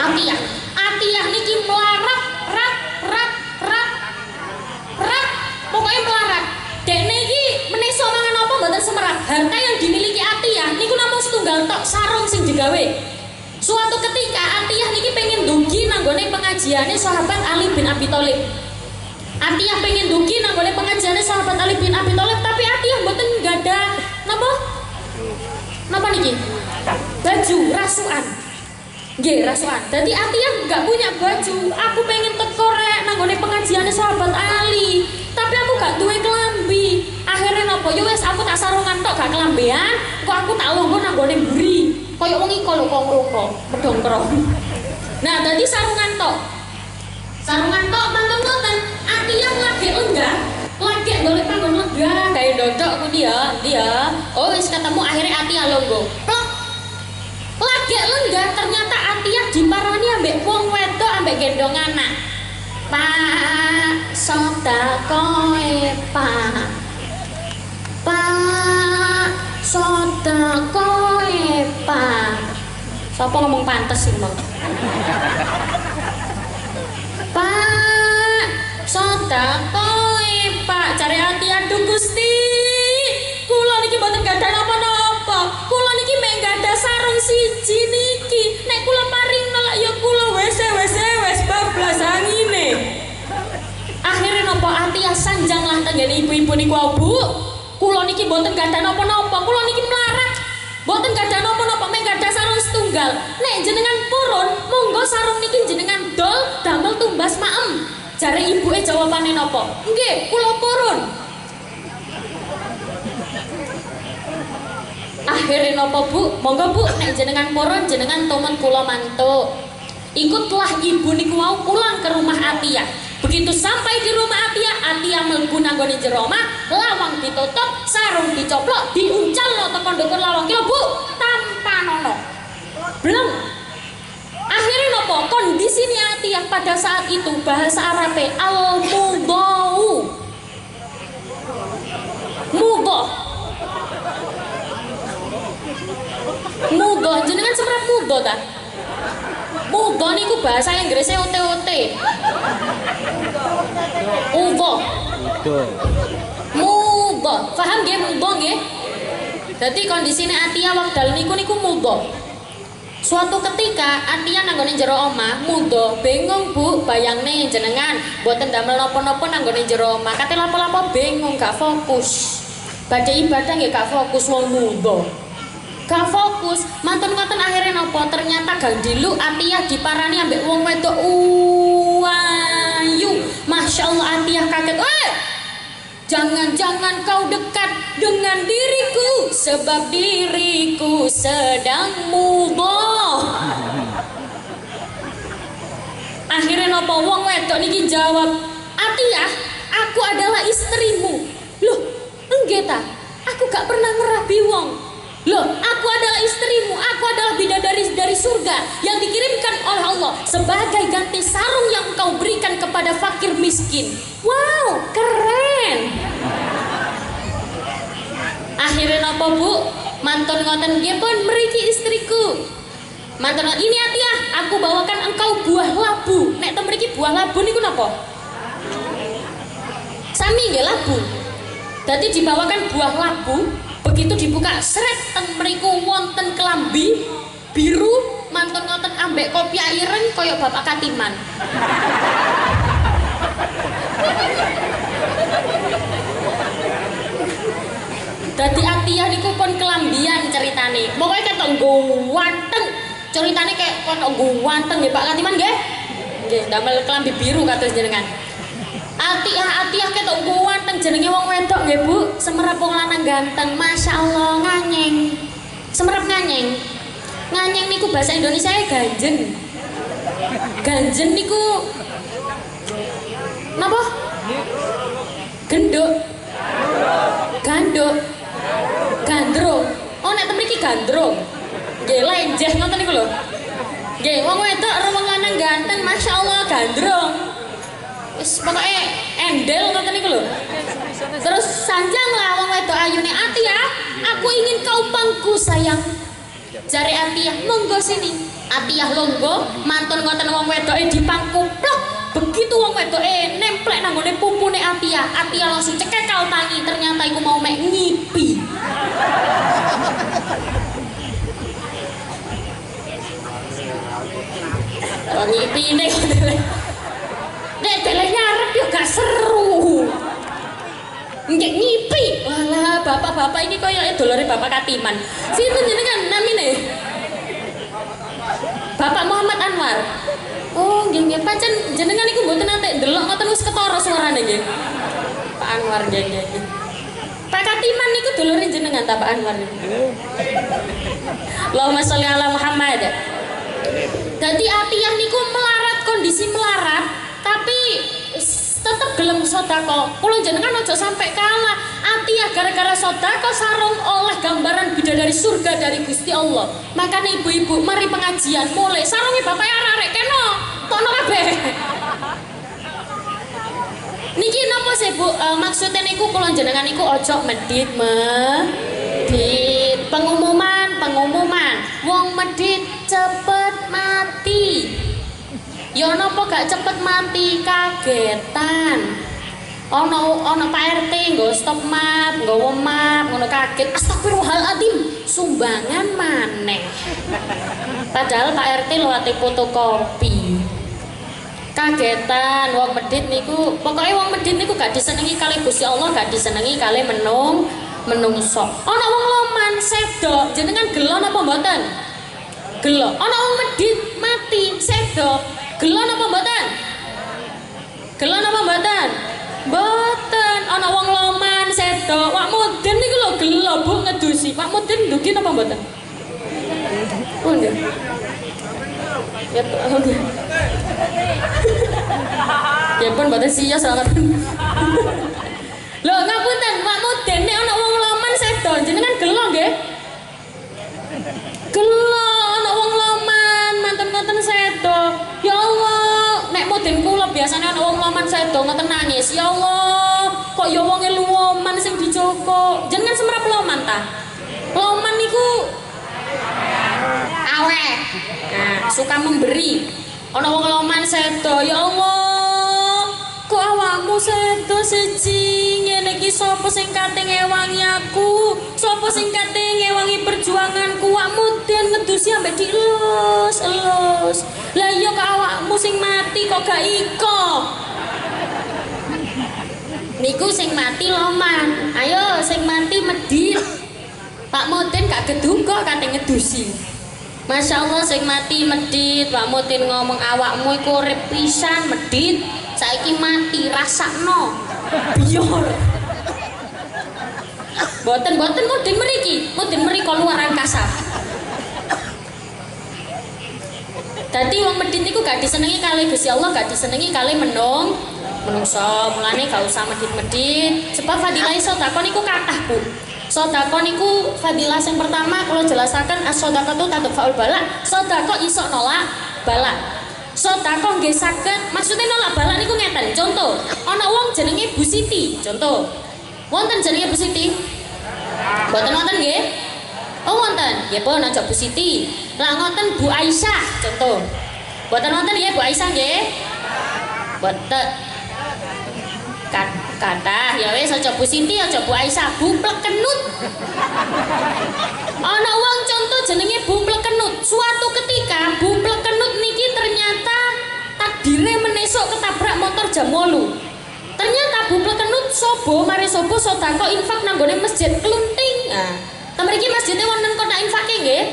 A: Atiyah. Atiyah niki melarat rat rat rat rat pokoknya melarat dekne iki meneso mangan apa mboten semerap harta yang dimiliki Atiyah niku namung setunggal tok sarung sing digawe suatu ketika Atiyah niki pengen dugi nanggone pengajiannya sahabat Ali bin Abi Thalib Atiyah pengen dugi nanggone pengajiannya sahabat Ali bin Abi Thalib tapi Atiyah mboten gak ada napa napa niki baju rasuan Nggih, rasuan. Dadi Atiyah nggak punya baju. Aku pengen teko rek nanggone pengajiannya sahabat Ali. Tapi aku gak duwe kelambi. Akhirnya nopo? Yo wes aku tak sarungan tok gak kelambean. Kok aku tak longgo nanggone mburi. Koyo wong iko lho kok ngroko, medongkrong. Nah, dadi sarungan tok. Sarungan tok mantep ngoten. Atiyah lagi enggak lagi golek panggon lega kayak dodok aku dia dia. Oh wis ketemu akhirnya Atia longgo plok lagi lenggah ternyata Atia diparani ambek wong wedok ambek gendong anak. Pak sodakoe Pak. Pak sodakoe Pak Siapa ngomong pantes sih bang? Pak sodakoe Pak cari hati aduh Gusti. Kula niki mboten gadah napa-napa. Kula niki mek gadah sarung siji niki. Nek kula paring nolak ya kula wes wes wes bablas angine. Akhirnya nopo Atia sanjang lah ibu-ibu niku Bu Kula niki mboten gadah napa-napa Kula niki melarat Mboten gadah napa-napa mek gadah sarung setunggal Nek jenengan purun monggo sarung niki jenengan dol damel tumbas maem Jare ibuke jawabane nopo? Nggih, kula purun. Akhirnya nopo bu, monggo bu, nek jenengan purun, jenengan temen kula mantu. Ikutlah ibu niku mau pulang ke rumah Atia. Begitu sampai di rumah Atia, Atia mlebu nanggone jero lawang ditutup, sarung dicoplok, diuncal lo tekan ndukur lawang kilo bu, tanpa nono. Belum. Akhirnya nopo kondisi Atia pada saat itu bahasa Arabe al mudau mudoh mudoh jenengan seberapa mudoh ta mudoh niku bahasa Inggrisnya ote ote mudoh
B: Udah.
A: mudoh paham nggih nggih jadi kondisinya Atia wakdal niku niku mudoh Suatu ketika Atia nanggone jero omah, mudo, bingung Bu, bayangne jenengan, boten damel napa-napa nanggone jero omah. Kate lapo-lapo bingung, gak fokus. Badhe ibadah nggih gak fokus wong mudo. Gak fokus, mantun ngoten akhirnya nopo? Ternyata gandilu Atia diparani ambek wong wedok. Uwayu. Masya Allah Atia kaget. Eh, Jangan-jangan kau dekat dengan diriku Sebab diriku sedang mudah Akhirnya nopo? Wong wedok niki jawab Atiyah, aku adalah istrimu. Loh, enggak? Aku gak pernah ngerabi wong Loh, aku adalah istrimu, aku adalah bidadari dari surga yang dikirimkan oleh Allah sebagai ganti sarung yang kau berikan kepada fakir miskin. Wow, keren. Akhirnya nopo bu, mantun ngoten nggih pun meriki istriku. Mantun ini hati ya, aku bawakan engkau buah labu. Nek tem mriki buah labu niku napa? Sami nggih labu. Jadi dibawakan buah labu, begitu dibuka seret ten mriku wonten kelambi biru mantun ngoten ambek kopi ireng kaya bapak katiman. Dadi Atiyah niku pun kelambian ceritane. Pokoke ketok ganteng. Ceritane kayak ketok ganteng nggih Pak Katiman nggih. Nggih, damel kelambi biru kados jenengan. Atiyah ketok ganteng jenenge wong wedok nggih Bu. Semerap wong lanang ganteng. Masya Allah nganyeng. Semerap nganyeng. Nganyeng niku bahasa Indonesia e ganjen. Ganjen niku Napa? Genduk. Ganduk. Gandrung. Oh nek temen iki gandrung. Nggih lenjeh ngoten niku lho. Nggih, wong wedok karo ganteng, masyaallah gandrung. Wis pokoke endel ngoten niku lho. Terus sanjang lah wong wedok ayune ati ya. Aku ingin kau pangku sayang. Jari Atiyah, monggo sini. Atiyah longgo, mantun ngoten wong wedoke dipangku plok. Begitu wong wedoke nemplek nanggone pumpune Atiyah, Atiyah langsung cekekal tangi. Ternyata iku mau mek ngipi. Oh, ngipi Nek deleh nyarep yo gak seru. Nggak ngipi. Walah, bapak-bapak ini koyo dolore bapak Katiman. Sinten jenengan namine? Bapak Muhammad Anwar. Oh, nggih nggih pancen jenengan iku mboten nate ndelok ngoten wis ketara suarane nggih. Pak Anwar nggih nggih. Pak Katiman niku dulure jenengan ta Pak Anwar. Allahumma sholli ala Muhammad. Dadi Atiyah niku melarat kondisi melarat tapi tetep gelem sodako kulo jenengan ojo sampai kalah ati ya gara-gara sodako sarung oleh gambaran bidadari surga dari Gusti Allah makanya ibu-ibu mari pengajian mulai sarungnya bapak arek keno tono kabeh Niki napa sih Bu? E, maksudnya niku kula jenengan niku ojo medit medit. Pengumuman, pengumuman. Wong medit cepet mati. Ya napa gak cepet mati kagetan. Ono ono Pak RT nggo stop map, nggawa map, ngono kaget. Astagfirullahaladzim, sumbangan maneh. Padahal Pak RT lewat fotokopi kagetan wong medit niku pokoknya wong medit niku gak disenengi kali Gusti Allah gak disenengi kali menung menungso ana wong loman sedo jenengan gelo napa mboten gelo ana wong medit mati sedo gelo napa mboten? Gelo napa mboten? Mboten. Ana wong loman sedo Pak Mudin niku lho gelo Bu ngedusi. Pak Mudin ndugi napa mboten? Oh, enggak. Ya, oke. ya pun batas sia sangat. Lho ngapunten, Pak Muden nek ana wong loman sedo, jenengan gelo nggih? Gelo biasanya wong loman sedo ngoten nangis. Ya Allah, kok ya wonge loman sing dijoko. Jenengan semerap loman ta? Loman niku. Nah, suka memberi. Ana wong loman sedo, ya Allah. Kok awakmu sedo siji ngene iki sapa sing kate ngewangi aku? Sapa sing kate ngewangi perjuanganku? Awakmu den ngedusi ambek dielus, elus. Lah iya kok awakmu sing mati kok gak iko? Niku sing mati loman. Ayo sing mati medit. Pak Mudin gak geduga kate ngedusi. Masya Allah sing mati medit Pak Mutin ngomong awakmu iku urip pisan medit saiki mati rasakno. Biyor Boten boten mudin mriki mudin mriki luar angkasa. Dadi wong medit niku gak disenengi kali Gusti Allah gak disenengi kali menung menungso mulane gak usah medit-medit sebab fadilah sedekah niku kathah Bu. Sodako niku fadilah yang pertama kalau jelaskan as sodako itu taduk faul bala sodako iso nolak bala sodako nggih saged maksudnya nolak bala niku ngeten contoh ana wong jenenge Bu Siti contoh wonten jenenge Bu Siti Mboten wonten nggih Oh wonten, ya pun aja Bu Siti. Lah ngoten Bu Aisyah contoh. Mboten wonten ya Bu Aisyah nggih. Mboten. Kat, kata ya wes aja Bu Siti aja Bu Aisyah Bu Plekenut. Ana wong contoh jenenge Bu Plekenut. Suatu ketika Bu Plekenut niki ternyata takdire menesuk ketabrak motor jam 8. Ternyata Bu Plekenut sobo mari sobo sodako infak nanggone masjid Klunting. Nah, Temeriki masjidnya wonten kota infake nggih.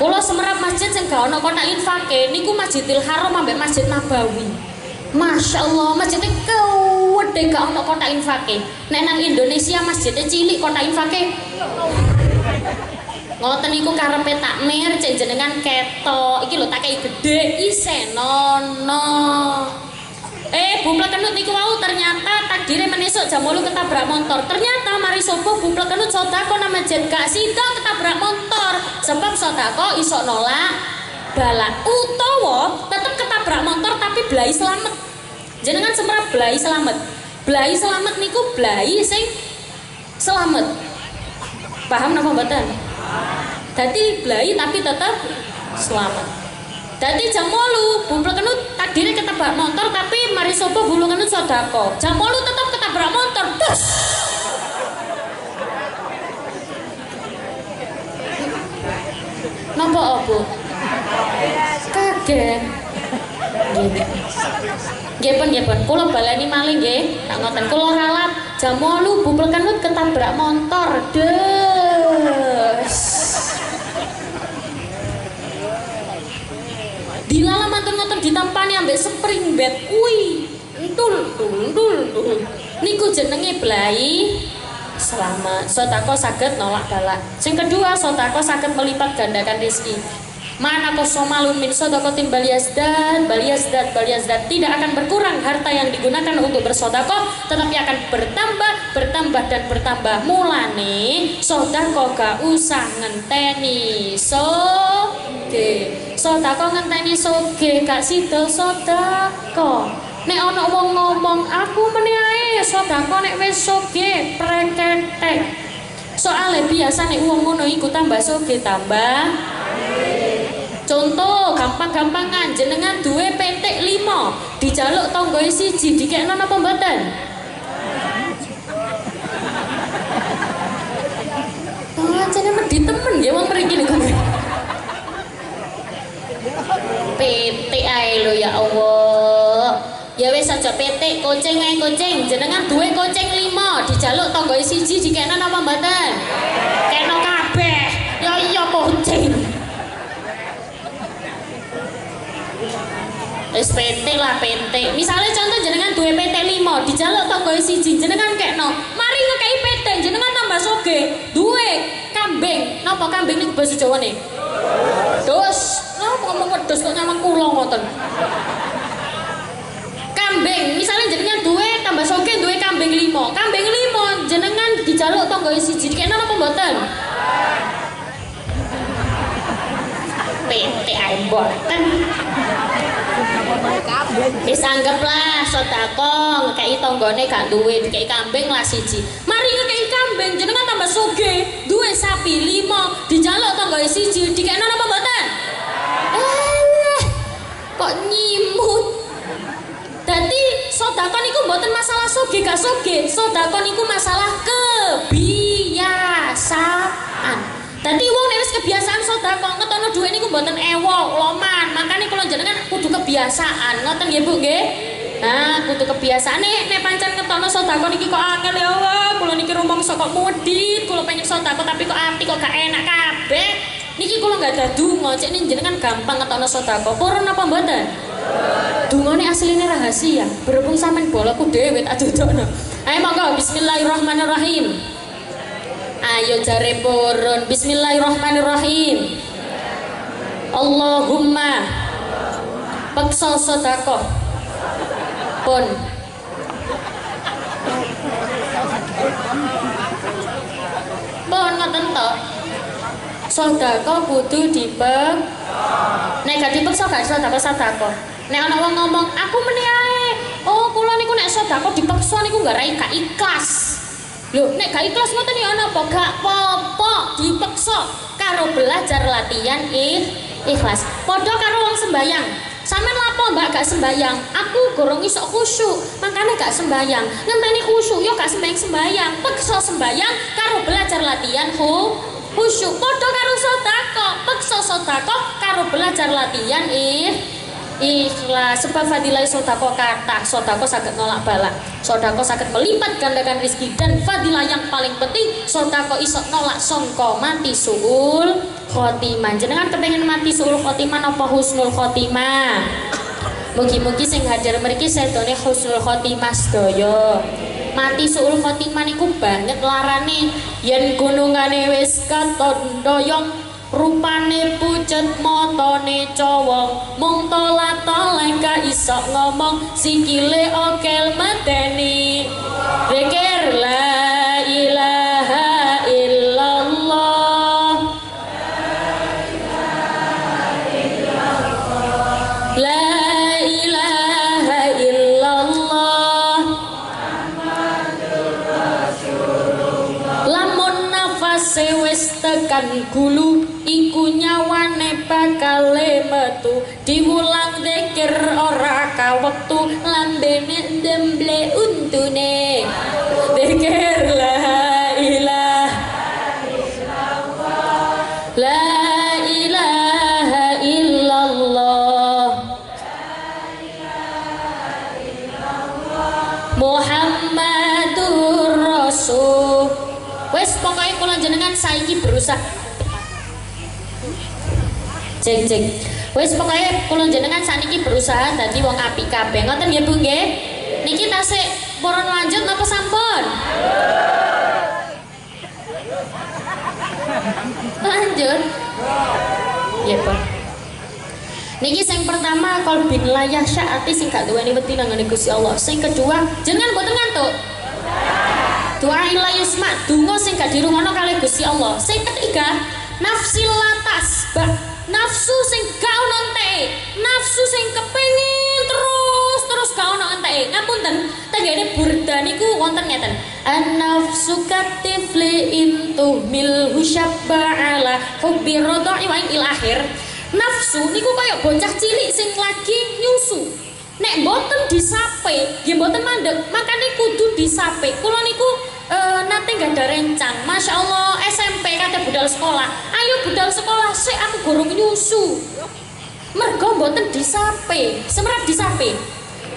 A: Kula semerap masjid sing gak ana kota infake niku Masjidil Haram ambek Masjid Nabawi. Masya Allah, masjidnya kewede gak ono kota infake. Nek nang Indonesia masjidnya cilik kota infake. Ngoten niku karepe takmir cek jenengan ketok. Iki lho tak kei gede isenono. Eh, Bu Plekenut niku wau ternyata takdire menesuk jam 8 ketabrak motor. Ternyata mari sopo Bu Plekenut sodako nama jen gak sida ketabrak motor. Sebab sodako iso nolak bala utawa tetep ketabrak motor tapi belai selamat. Jenengan semerap belai selamat. Belai selamat niku belai sing selamat. Paham napa mboten? Dadi belai tapi tetep selamat. Dadi jam 8 Bu Plekenut takdire ketabrak motor tapi mari sapa Bu Plekenut sodako. Jam 8 tetep ketabrak motor. Bus. Napa Bu? Kaget. Nggih. Nggih pun nggih pun. Baleni malih nggih. Tak ngoten kula ralat jam 8 Bu Plekenut ketabrak motor. Des. Dilala mantun ngoten ditampani ambek spring bed. Kuwi entul entul entul. Niku jenenge blai selamat. Sotako saged nolak balak. Sing kedua, sotako saged melipat gandakan rezeki. Mana kosomalun min sodakotin baliasdat, baliasdat, baliasdat tidak akan berkurang harta yang digunakan untuk bersodakoh, tetapi akan bertambah, bertambah dan bertambah. Mulane sodako gak usah ngenteni soge, sodako ngenteni soge gak sidol sodako. Nek ono wong ngomong aku meniae sodako nek wis soge preketek. Biasa nek wong ngono iku tambah soge tambah Contoh gampang-gampangan jenengan duwe petik lima dijaluk tonggoe siji dikekno napa mboten? Jane medhi temen ya wong mriki niku. Petik ae lho ya Allah. Ya wis aja petik, kucing ae kucing. Jenengan duwe kucing lima dijaluk tonggoe siji dikekno napa mboten? Kena kabeh. Ya iya kucing. Wis PT lah PT misalnya contoh jenengan dua PT lima dijaluk tonggo siji jenengan kayak no mari ngekei PT jenengan tambah soge dua kambing. Napa kambing ini bahasa Jawa nih dos. Napa ngomong wedus kok nyamang kulo ngoten? Kambing. Misalnya jenengan dua tambah soge dua kambing lima. Kambing lima jenengan dijaluk tonggo siji kayak napa mboten PT ae mboten Wis anggaplah sodako ngekei tonggone gak duwe dikei kambing lah siji. Mari ngekei kambing jenengan tambah soge, duwe sapi lima, dijaluk tonggone siji, dikekno napa mboten? Eh, kok nyimut. Dadi sodako niku mboten masalah soge gak soge, sodako niku masalah kebiasaan. Dadi wong nek kebiasaan sedekah ngetono dhuwit niku mboten ewok, loman. Makane kula jenengan kudu kebiasaan. Ngoten nggih Bu nggih? Nah, kudu kebiasaan nek nek pancen ngetono sedekah niki kok angel ya Allah. Kula niki rumangsa kok mudit, kula pengen sedekah tapi kok ati kok gak enak kabeh. Niki kula gak ada donga, cek jenengan gampang ngetono sedekah. Purun apa mboten? Dungane asline rahasia. Berhubung sampean bolaku dhewe tak dudukno. Ayo monggo bismillahirrahmanirrahim. Ayo jare purun. Bismillahirrahmanirrahim. Allahumma paksa sedekah. Pun. Pun ngoten to. Sedekah kudu dipek. Nek gak dipeksa gak sedekah sedekah. Nek ana wong ngomong, "Aku meni ae." Oh, kula niku nek sedekah dipeksa niku gak gak ikhlas. Lho, nek gak ikhlas ngoten ya ana apa? Gak apa-apa, karo belajar latihan ih, ikhlas. Padha karo wong sembayang. Sampeyan lapo Mbak gak sembayang? Aku gorong iso khusyuk, makanya gak sembayang. Ngenteni khusyuk yo gak sembayang sembayang. Peksa sembayang karo belajar latihan hu khusyuk. Padha karo sedekah, peksa sedekah karo belajar latihan ih ikhlas. Sebab fadilah sodako kata sodako sakit nolak balak sodako sakit melipat gandakan rizki dan fadilah yang paling penting sodako isok nolak songko mati suul khotimah. Jenengan kepengen mati suul khotimah apa husnul khotimah? Mugi-mugi sing hadir mriki sedone husnul khotimah sedaya. Mati suul khotimah niku banget larane. Yen gunungane wis katon doyong rupane pucet motone cowok mung tolat toleng ka iso ngomong sikile okel mateni. Zikir la ilaha illallah. La ilaha illallah. Lamun nafase wis tekan gulu iku nyawane bakal metu diulang zikir ora kawektu lambene demble untune. Zikir la ilah la ilaha illallah. Muhammadur Rasul. Wes pokoknya kula jenengan saiki berusaha cek cek. Wes pokoknya kula jenengan saniki berusaha dadi wong apik kabeh. Ngoten nggih Bu niki tasik purun lanjut napa sampun? Lanjut. Ya Pak Niki sing pertama kolbin layah syaati sing gak duweni wedi nang ngene Gusti Allah. Sing kedua, jenengan mboten ngantuk. Doa ila yusma, donga sing gak dirungono kali Gusti Allah. Sing ketiga, nafsil latas, bah, nafsu sing gak ono nafsu sing kepengin terus terus gak ono enteke. Ngapunten, tenggene burda niku wonten ngeten. An-nafsu katifli intu mil husyabba ala hubbi radai wa il akhir. Nafsu niku kaya bocah cilik sing lagi nyusu. Nek boten disape, nggih boten mandek, makane kudu disape. Kula niku eh, nate nggak ada rencang, masya Allah SMP kata budal sekolah, ayo budal sekolah, sik aku gorong nyusu. Mergo boten disape, semerap disape.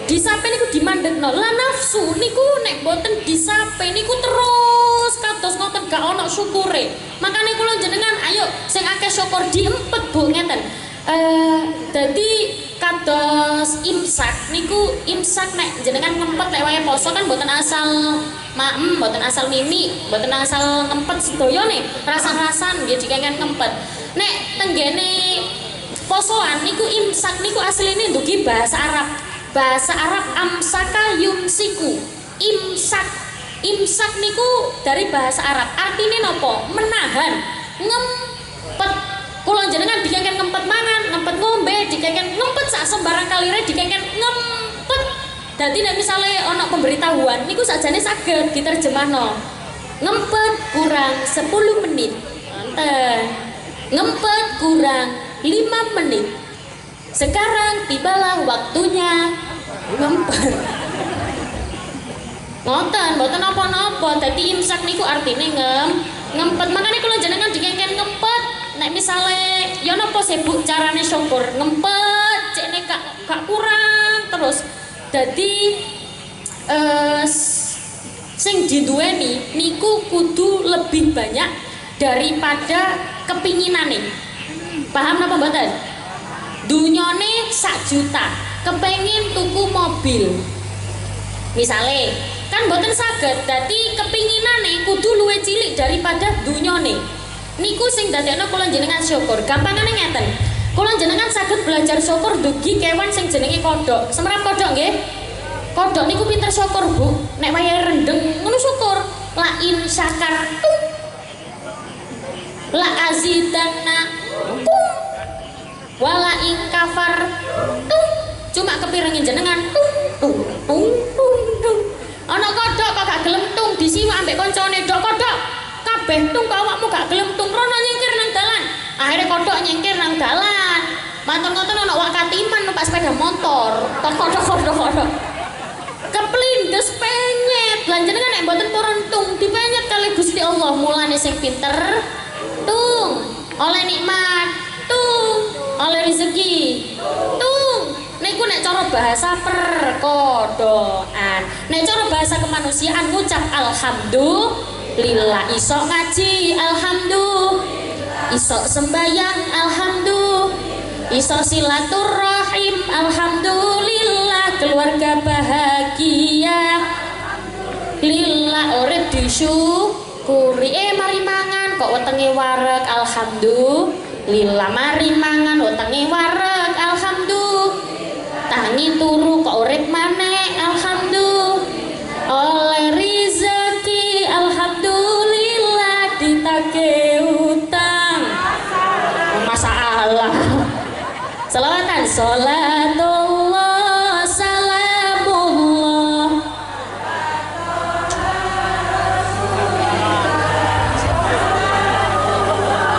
A: Disape niku dimandekno. Lah nafsu niku nek boten disape niku terus kados ngoten gak ono syukure. Makane kula jenengan ayo sing akeh syukur diempet Bu ngeten. Eh dadi kados imsak niku imsak nek jenengan ngempet lek wae poso kan boten asal maem, boten asal mimi, boten asal ngempet sedaya nih, rasa-rasan nggih dikengken ngempet. Nek tenggene posoan niku imsak niku asline ndugi bahasa Arab. Bahasa Arab amsaka yumsiku. Imsak. Imsak niku dari bahasa Arab. Artinya nopo? Menahan. Ngempet. Kula jenengan dikengken ngempet mangan, ngombe, dikengken ngempet sak sembarang kalire dikengken ngempet. Dadi nek misale ana pemberitahuan niku sakjane saged diterjemahno. Ngempet kurang 10 menit. Nonton. Ngempet kurang 5 menit. Sekarang tibalah waktunya ngempet. Ngoten, mboten napa-napa. Dadi imsak niku artine ngem ngempet. Makanya kalau jenengan dikengken ngempet, nek misale ya napa sibuk carane syukur ngempet, cekne gak gak kurang terus. Dadi eh sing diduweni niku kudu lebih banyak daripada kepinginane. Paham napa mboten? Dunyane sak juta, kepengin tuku mobil. Misale, kan mboten saged, dadi kepinginane kudu luwe cilik daripada dunyane. Niku sing dadekno kula jenengan syukur. Gampangane ngeten. Kula jenengan saged belajar syukur dugi kewan sing jenenge kodok. Semerap kodok nggih? Kodok niku pinter syukur, Bu. Nek wayahe rendeng ngono syukur. La in syakartum la azidanna wala ing kafar cuma kepirengin jenengan ana kodok kok gak gelem tung disiwa ambek koncone dok kodok kabeh tung kok gak gelem tung rono nyingkir nang dalan. Akhirnya kodok nyingkir nang dalan. Mantan ngoten ana wak katiman numpak sepeda motor. Tok kodok kodok kodok keplindes penyet. Lan jenengan nek mboten purun tung dipenyet kali Gusti Allah. Mulane sing pinter tung. Oleh nikmat tung. Oleh rezeki tung. Niku nek cara bahasa perkodoan nek cara bahasa kemanusiaan ngucap alhamdulillah iso ngaji alhamdulillah. Iso sembayang alhamdulillah. Iso silaturahim alhamdulillah. Keluarga bahagia. Lillah urip disyukuri. Eh mari mangan kok wetenge wareg alhamdulillah. Mari mangan wetenge wareg alhamdulillah. Tangi turu kok urip maneh alhamdulillah salatullah salamullah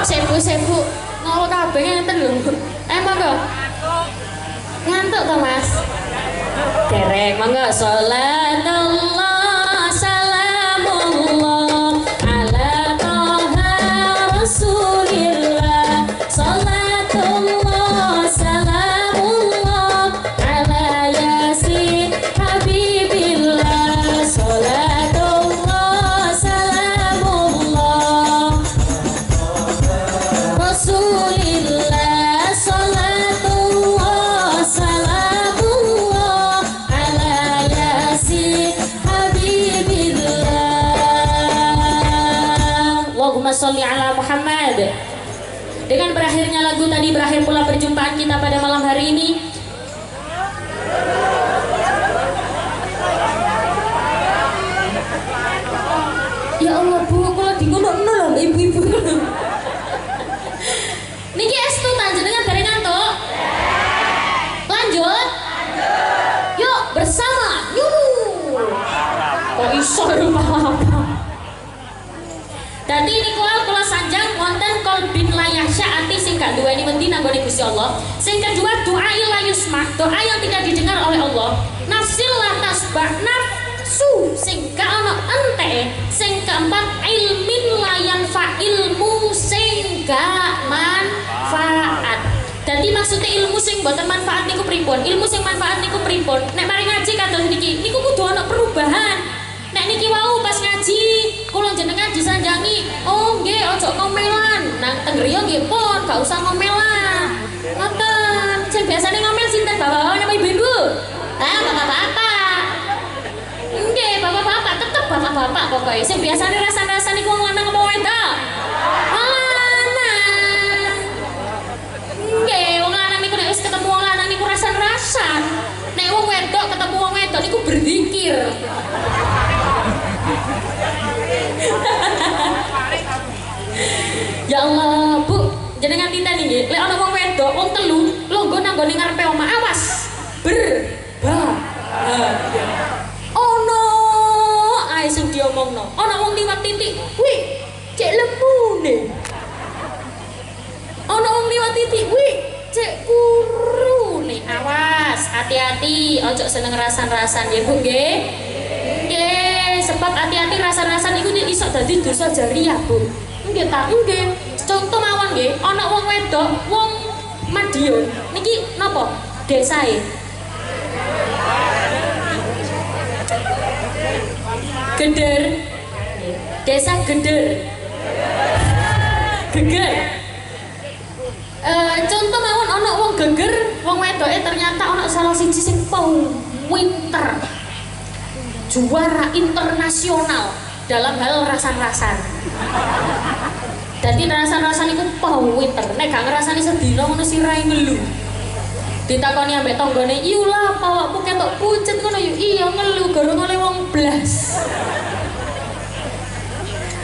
A: sebu-sebu ngono kabeh ngenten lho. Eh monggo. Ngantuk to, Mas? Derek, monggo salatullah Gusti Allah. Sing kedua doa la yusma, doa yang tidak didengar oleh Allah. Nafsil la tasbah nafsu sing gak ono ente. Sing keempat ilmin layan fa ilmu sing gak manfaat. Jadi maksudnya ilmu sing boten manfaat niku pripun? Ilmu sing manfaat niku pripun? Nek mari ngaji kados niki, niku kudu ana perubahan. Nek niki wau pas ngaji, kula jenengan disanjangi, oh nggih ojo ngomelan. Nang tenggriya nggih pun gak usah ngomelan. Ngoten. Sing biasane ngomel sinten bapak-bapak napa ibu-ibu? Ah, bapak-bapak. Nggih, bapak-bapak tetep bapak-bapak pokoknya. Sing biasane rasan-rasan iku wong lanang apa wedok? Lanang. Nggih, wong lanang niku nek wis ketemu wong lanang niku rasan-rasan. Nek wong wedok ketemu wong wedok niku berzikir. ya Allah, Bu, jenengan tinta nih, lek ana wong wedok, wong telu, longgo nang gone ngarepe omah, awas. Ber ba. Ono ae sing diomongno. Ana wong liwat titik, wih, cek lemune. Ana wong liwat titik, wih, cek kuru nih. Awas, hati-hati, ojo seneng rasan-rasan ya, Bu, nggih. Nggih, sebab hati-hati rasan-rasan iku iso dadi dosa jariah, Bu. Nggih ta? Nggih. Contoh mawon nggih, ana wong wedok, wong Madiun. Niki napa? Desae. Geder. Desa Geder. Geger. Eh, contoh mawon ana wong geger, wong wedoke ternyata ana salah siji sing winter. Juara internasional dalam hal rasan-rasan. Jadi rasan-rasan iku winter. Nek gak ngrasani sedina ngono sirahe ngelu. Ditakoni ambek tanggane, "Iya lah, awakmu ketok pucet ngono yo." Iya ngelu gorong oleh wong blas.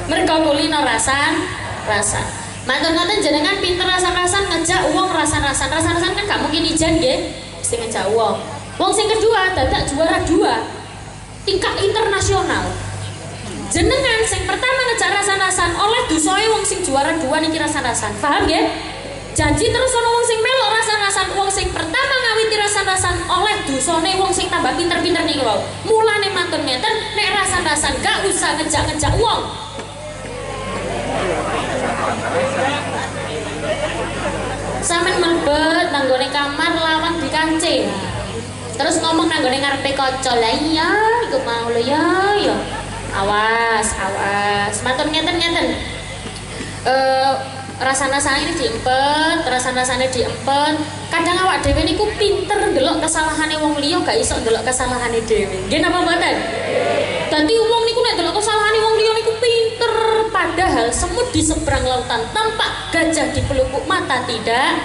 A: Mereka kulino rasan, rasan. Mantan mantan jenengan pinter rasan-rasan ngejak uang rasan-rasan. Rasan-rasan kan gak mungkin ijan nggih, mesti ngejak uang. Wong sing kedua dadak juara dua tingkat internasional. Jenengan sing pertama ngejak rasan-rasan oleh dusoe wong sing juara dua niki rasan-rasan. Paham nggih? Janji terus ono wong sing melok rasan-rasan wong sing pertama ngawiti rasan-rasan oleh dusone wong sing tambah pinter-pinter nih lho. Mulane mantun ngeten nek rasan-rasan gak usah ngejak-ngejak wong. Samen melebet nanggone kamar lawang di kancing. Terus ngomong nanggone ngarepe kaca. Lah iya, iku mau lho ya, ya. Awas, awas. Mantun ngeten-ngeten. Eh rasa-rasanya ini diempet, rasa-rasanya diempet. Kadang awak dhewe niku pinter ndelok kesalahane wong liya gak iso ndelok kesalahane dhewe. Nggih napa mboten? Dadi wong niku nek ndelok kesalahane wong liya niku pinter, padahal semut di seberang lautan tampak gajah di pelupuk mata tidak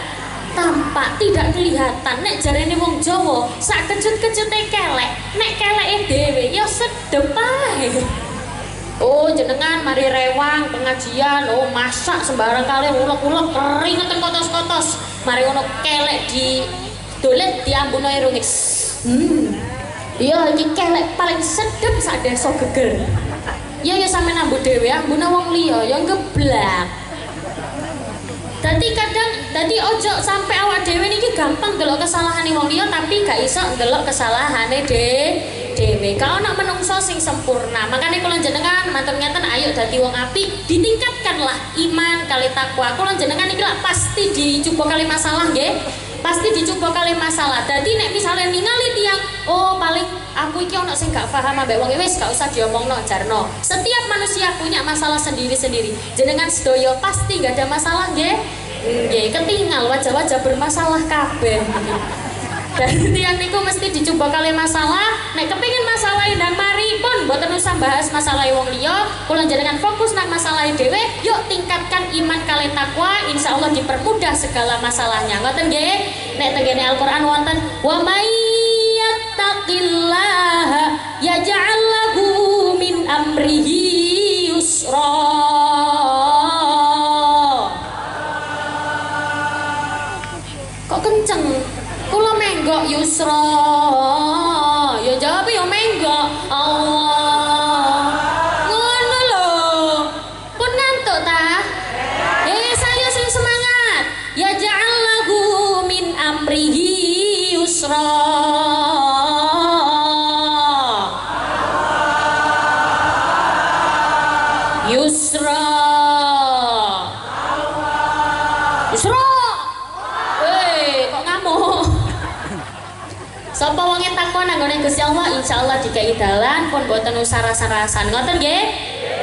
A: tampak tidak kelihatan nek jarene wong Jawa sak kejut-kejute kelek nek keleke dhewe ya sedep Oh jenengan mari rewang pengajian. Oh masak sembarang kali ulek-ulek keringetan kotos-kotos. Mari ngono kelek di dolet diambun ae rungis. Hmm. Iya iki kelek paling sedep sak desa geger. Ya ya sampe nambu dhewe ambun wong liya ya geblak Dadi kadang dadi ojo sampai awak dhewe niki gampang delok kesalahane wong liya tapi gak iso delok kesalahane de dhewe. Ka ono menungso sing sempurna. Makanya kula jenengan mantep ngeten ayo dadi wong apik, ditingkatkanlah iman kali takwa. Kula jenengan iki lah pasti dicoba kali masalah nggih. Pasti dicoba kali masalah. Dadi nek misalnya ningali tiang, oh paling aku iki ono sing gak paham ambek wong wis gak usah diomongno jarno. Setiap manusia punya masalah sendiri-sendiri. Jenengan sedoyo pasti gak ada masalah nggih. Nggih, ketinggal wajah-wajah bermasalah kabeh. Dan tiang niku mesti dicoba kali masalah. Nek kepingin masalah indang mari pun boten usah bahas masalah wong liya. Kula jenengan fokus nang masalah dhewe. Yuk tingkatkan iman kalian takwa. Insya Allah dipermudah segala masalahnya. Ngoten nggih? Nek tengene Al-Qur'an wonten wa may yattaqillaha yaj'al lahu min amrihi yusra យូរស្រ Gusti Allah dikai dalan pun boten usah rasa-rasan. Ngoten nggih?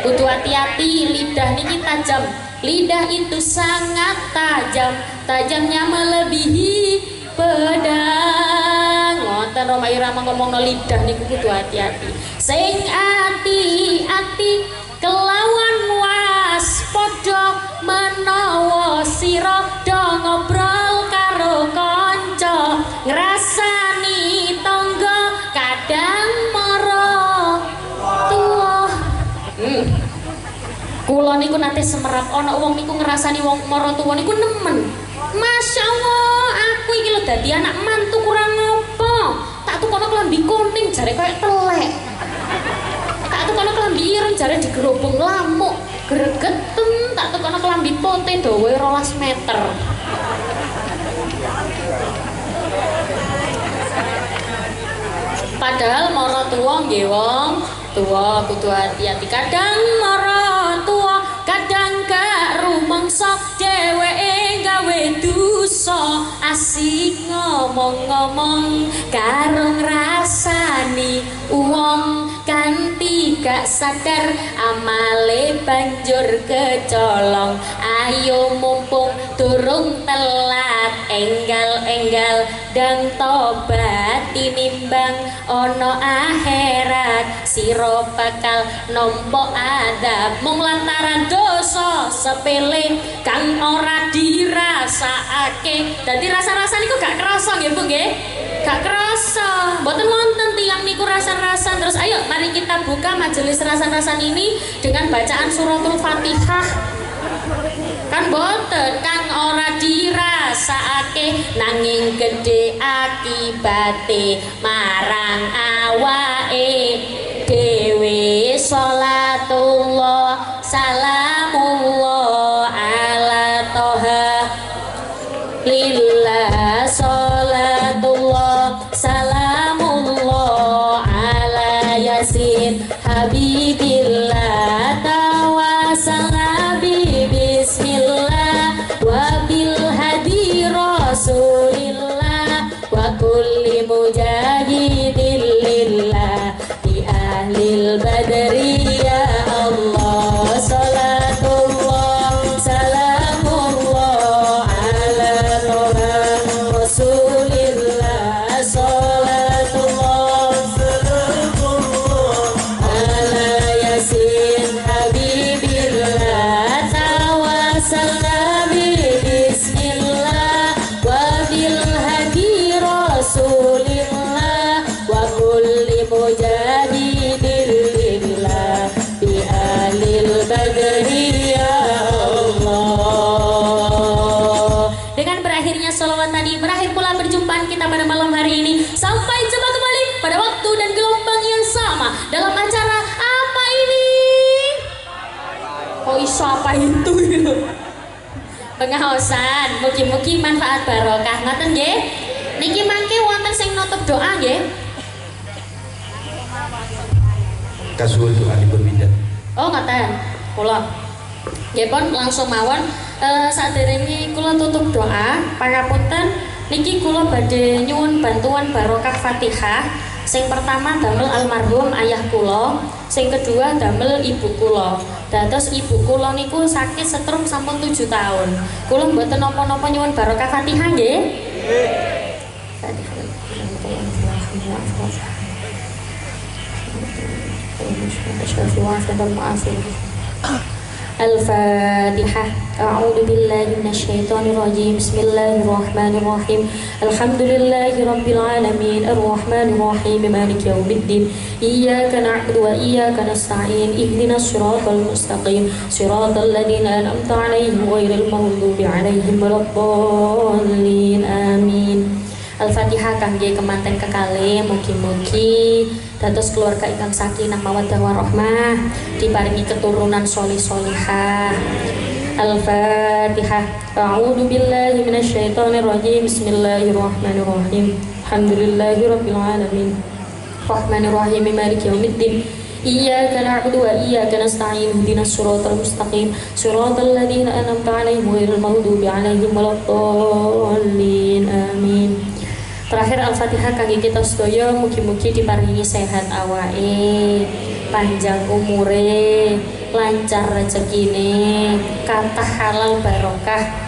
A: Kudu hati-hati lidah niki tajam. Lidah itu sangat tajam, tajamnya melebihi pedang. Ngoten Roma Irama ngomongno lidah niku kudu hati-hati. Sing ati-ati nate semerap ana wong niku ngrasani wong mara tuwa niku nemen. Masya Allah, aku iki lho dadi anak mantu kurang apa? Tak tukono klambi kuning jare koyo telek. Tak tukono klambi ireng jare digerobong lamuk gregetem tak tukono klambi pote dawa 12 meter. Padahal mara tuwa nggih wong. Tuwa kudu hati-hati. Kadang mara rumangsa dheweke gawe dosa asik ngomong-ngomong karo ngrasani wong kanthi gak sadar amale banjur kecolong. Ayo mumpung durung telat enggal-enggal dan tobat tinimbang ono akhirat. Siro bakal nompo adab. Mung lantaran dosa sepele kang ora dirasakake. Dadi rasa-rasa niku gak kerasa nggih Bu nggih? Gak kerasa. Mboten wonten tiang niku rasa-rasan terus ayo mari kita buka majelis rasa-rasan ini dengan bacaan suratul fatihah kan boten kang ora dirasakake nanging gede akibate marang awake. Dhewe salatullah salamullah pengaosan mugi-mugi manfaat barokah. Ngoten nggih? Niki mangke wonten sing nutup doa nggih?
C: Kasuhun doa dipun
A: oh ngoten. Kula nggih pun langsung mawon. Eh saderenge kula tutup doa. Pangapunten niki kula badhe nyuwun bantuan barokah Fatihah. Sing pertama damel almarhum ayah kula. Sing kedua damel ibu kula Dados ibu kula niku sakit setrum sampun 7 tahun. Kula mboten napa-napa nyuwun barokah Fatihah nggih. Nggih. الشافي وعافية المعافي الفاتحة أعوذ بالله من الشيطان الرجيم بسم الله الرحمن الرحيم الحمد لله رب العالمين الرحمن الرحيم مالك يوم الدين إياك نعبد وإياك نستعين اهدنا الصراط المستقيم صراط الذين أنعمت عليهم غير المغضوب عليهم ولا الضالين آمين Al-Fatihah kangge kemanten kekali mugi-mugi dados keluarga ingkang sakinah mawaddah warahmah diparingi keturunan solih solihah Al-Fatihah A'udzu billahi minasyaitonir rajim Bismillahirrahmanirrahim Alhamdulillahi rabbil alamin Rahmanir Rahim Maliki yaumiddin إياك نعبد وإياك نستعين اهدنا الصراط المستقيم صراط الذين أنعمت عليهم غير المغضوب عليهم ولا الضالين آمين Terakhir Al-Fatihah kangge kita sedaya mugi-mugi diparingi sehat awake, panjang umure, lancar rezekine, kathah halal barokah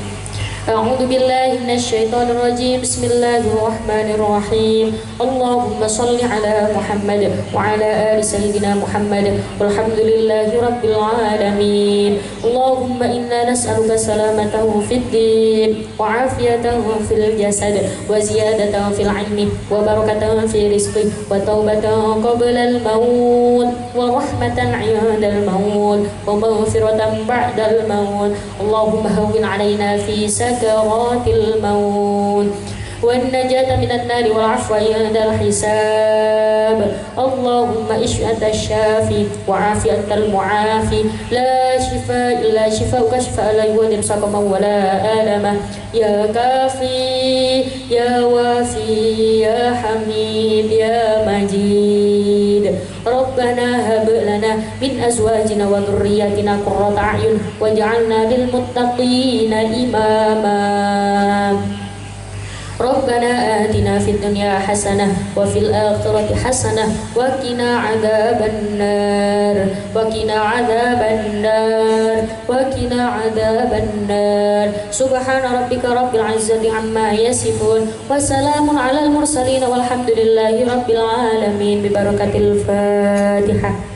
A: أعوذ بالله من الشيطان الرجيم بسم الله الرحمن الرحيم اللهم صل على محمد وعلى آل سيدنا محمد والحمد لله رب العالمين اللهم إنا نسألك سلامته في الدين وعافيته في الجسد وزيادة في العلم وبركة في رزقه وتوبة قبل الموت ورحمة عند الموت ومغفرة بعد الموت اللهم هون علينا في سنة سكرات الموت. والنجاة من النار والعفو عند الحساب. اللهم اشف أنت الشافي وعافي أنت المعافي. لا شفاء إلا شفاءك شفاء لا يغادر سقما ولا ألما يا كافي يا وافي يا حميد يا مجيد. ربنا هب أزواجنا وذرياتنا قرة أعين واجعلنا للمتقين إماما ربنا آتنا في الدنيا حسنة وفي الآخرة حسنة وقنا عذاب النار وقنا عذاب النار وقنا عذاب النار سبحان ربك رب العزة عما يصفون وسلام على المرسلين والحمد لله رب العالمين ببركة الفاتحة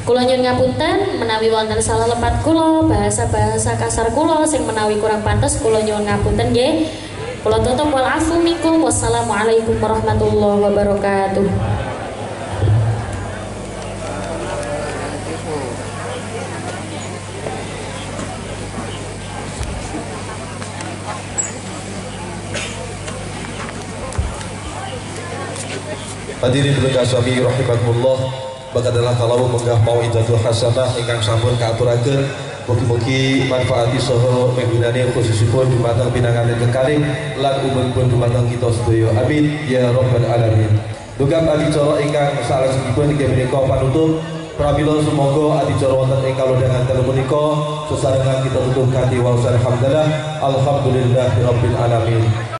A: Kula nyuwun ngapunten menawi wonten salah lepat kula, bahasa-bahasa kasar kula sing menawi kurang pantes kula nyuwun ngapunten nggih. Kula tutup wal afu. Wassalamualaikum warahmatullahi wabarakatuh.
C: Hadirin berkah suami rahimakumullah Baka adalah kalau menggah mau idatul hasanah ingkang sampun kaaturakeun mugi-mugi manfaati saha menggunani khususipun dumateng pinanganan kekalih lan umuripun dumateng kita sedaya. Amin. Ya rabbal alamin. Dugam adicara ingkang salajengipun inggih menika panutup. Pramila semoga adicara wonten ing kalodhangan telu punika sesarengan kita tutup kanthi wa alhamdulillah alhamdulillahirabbil alamin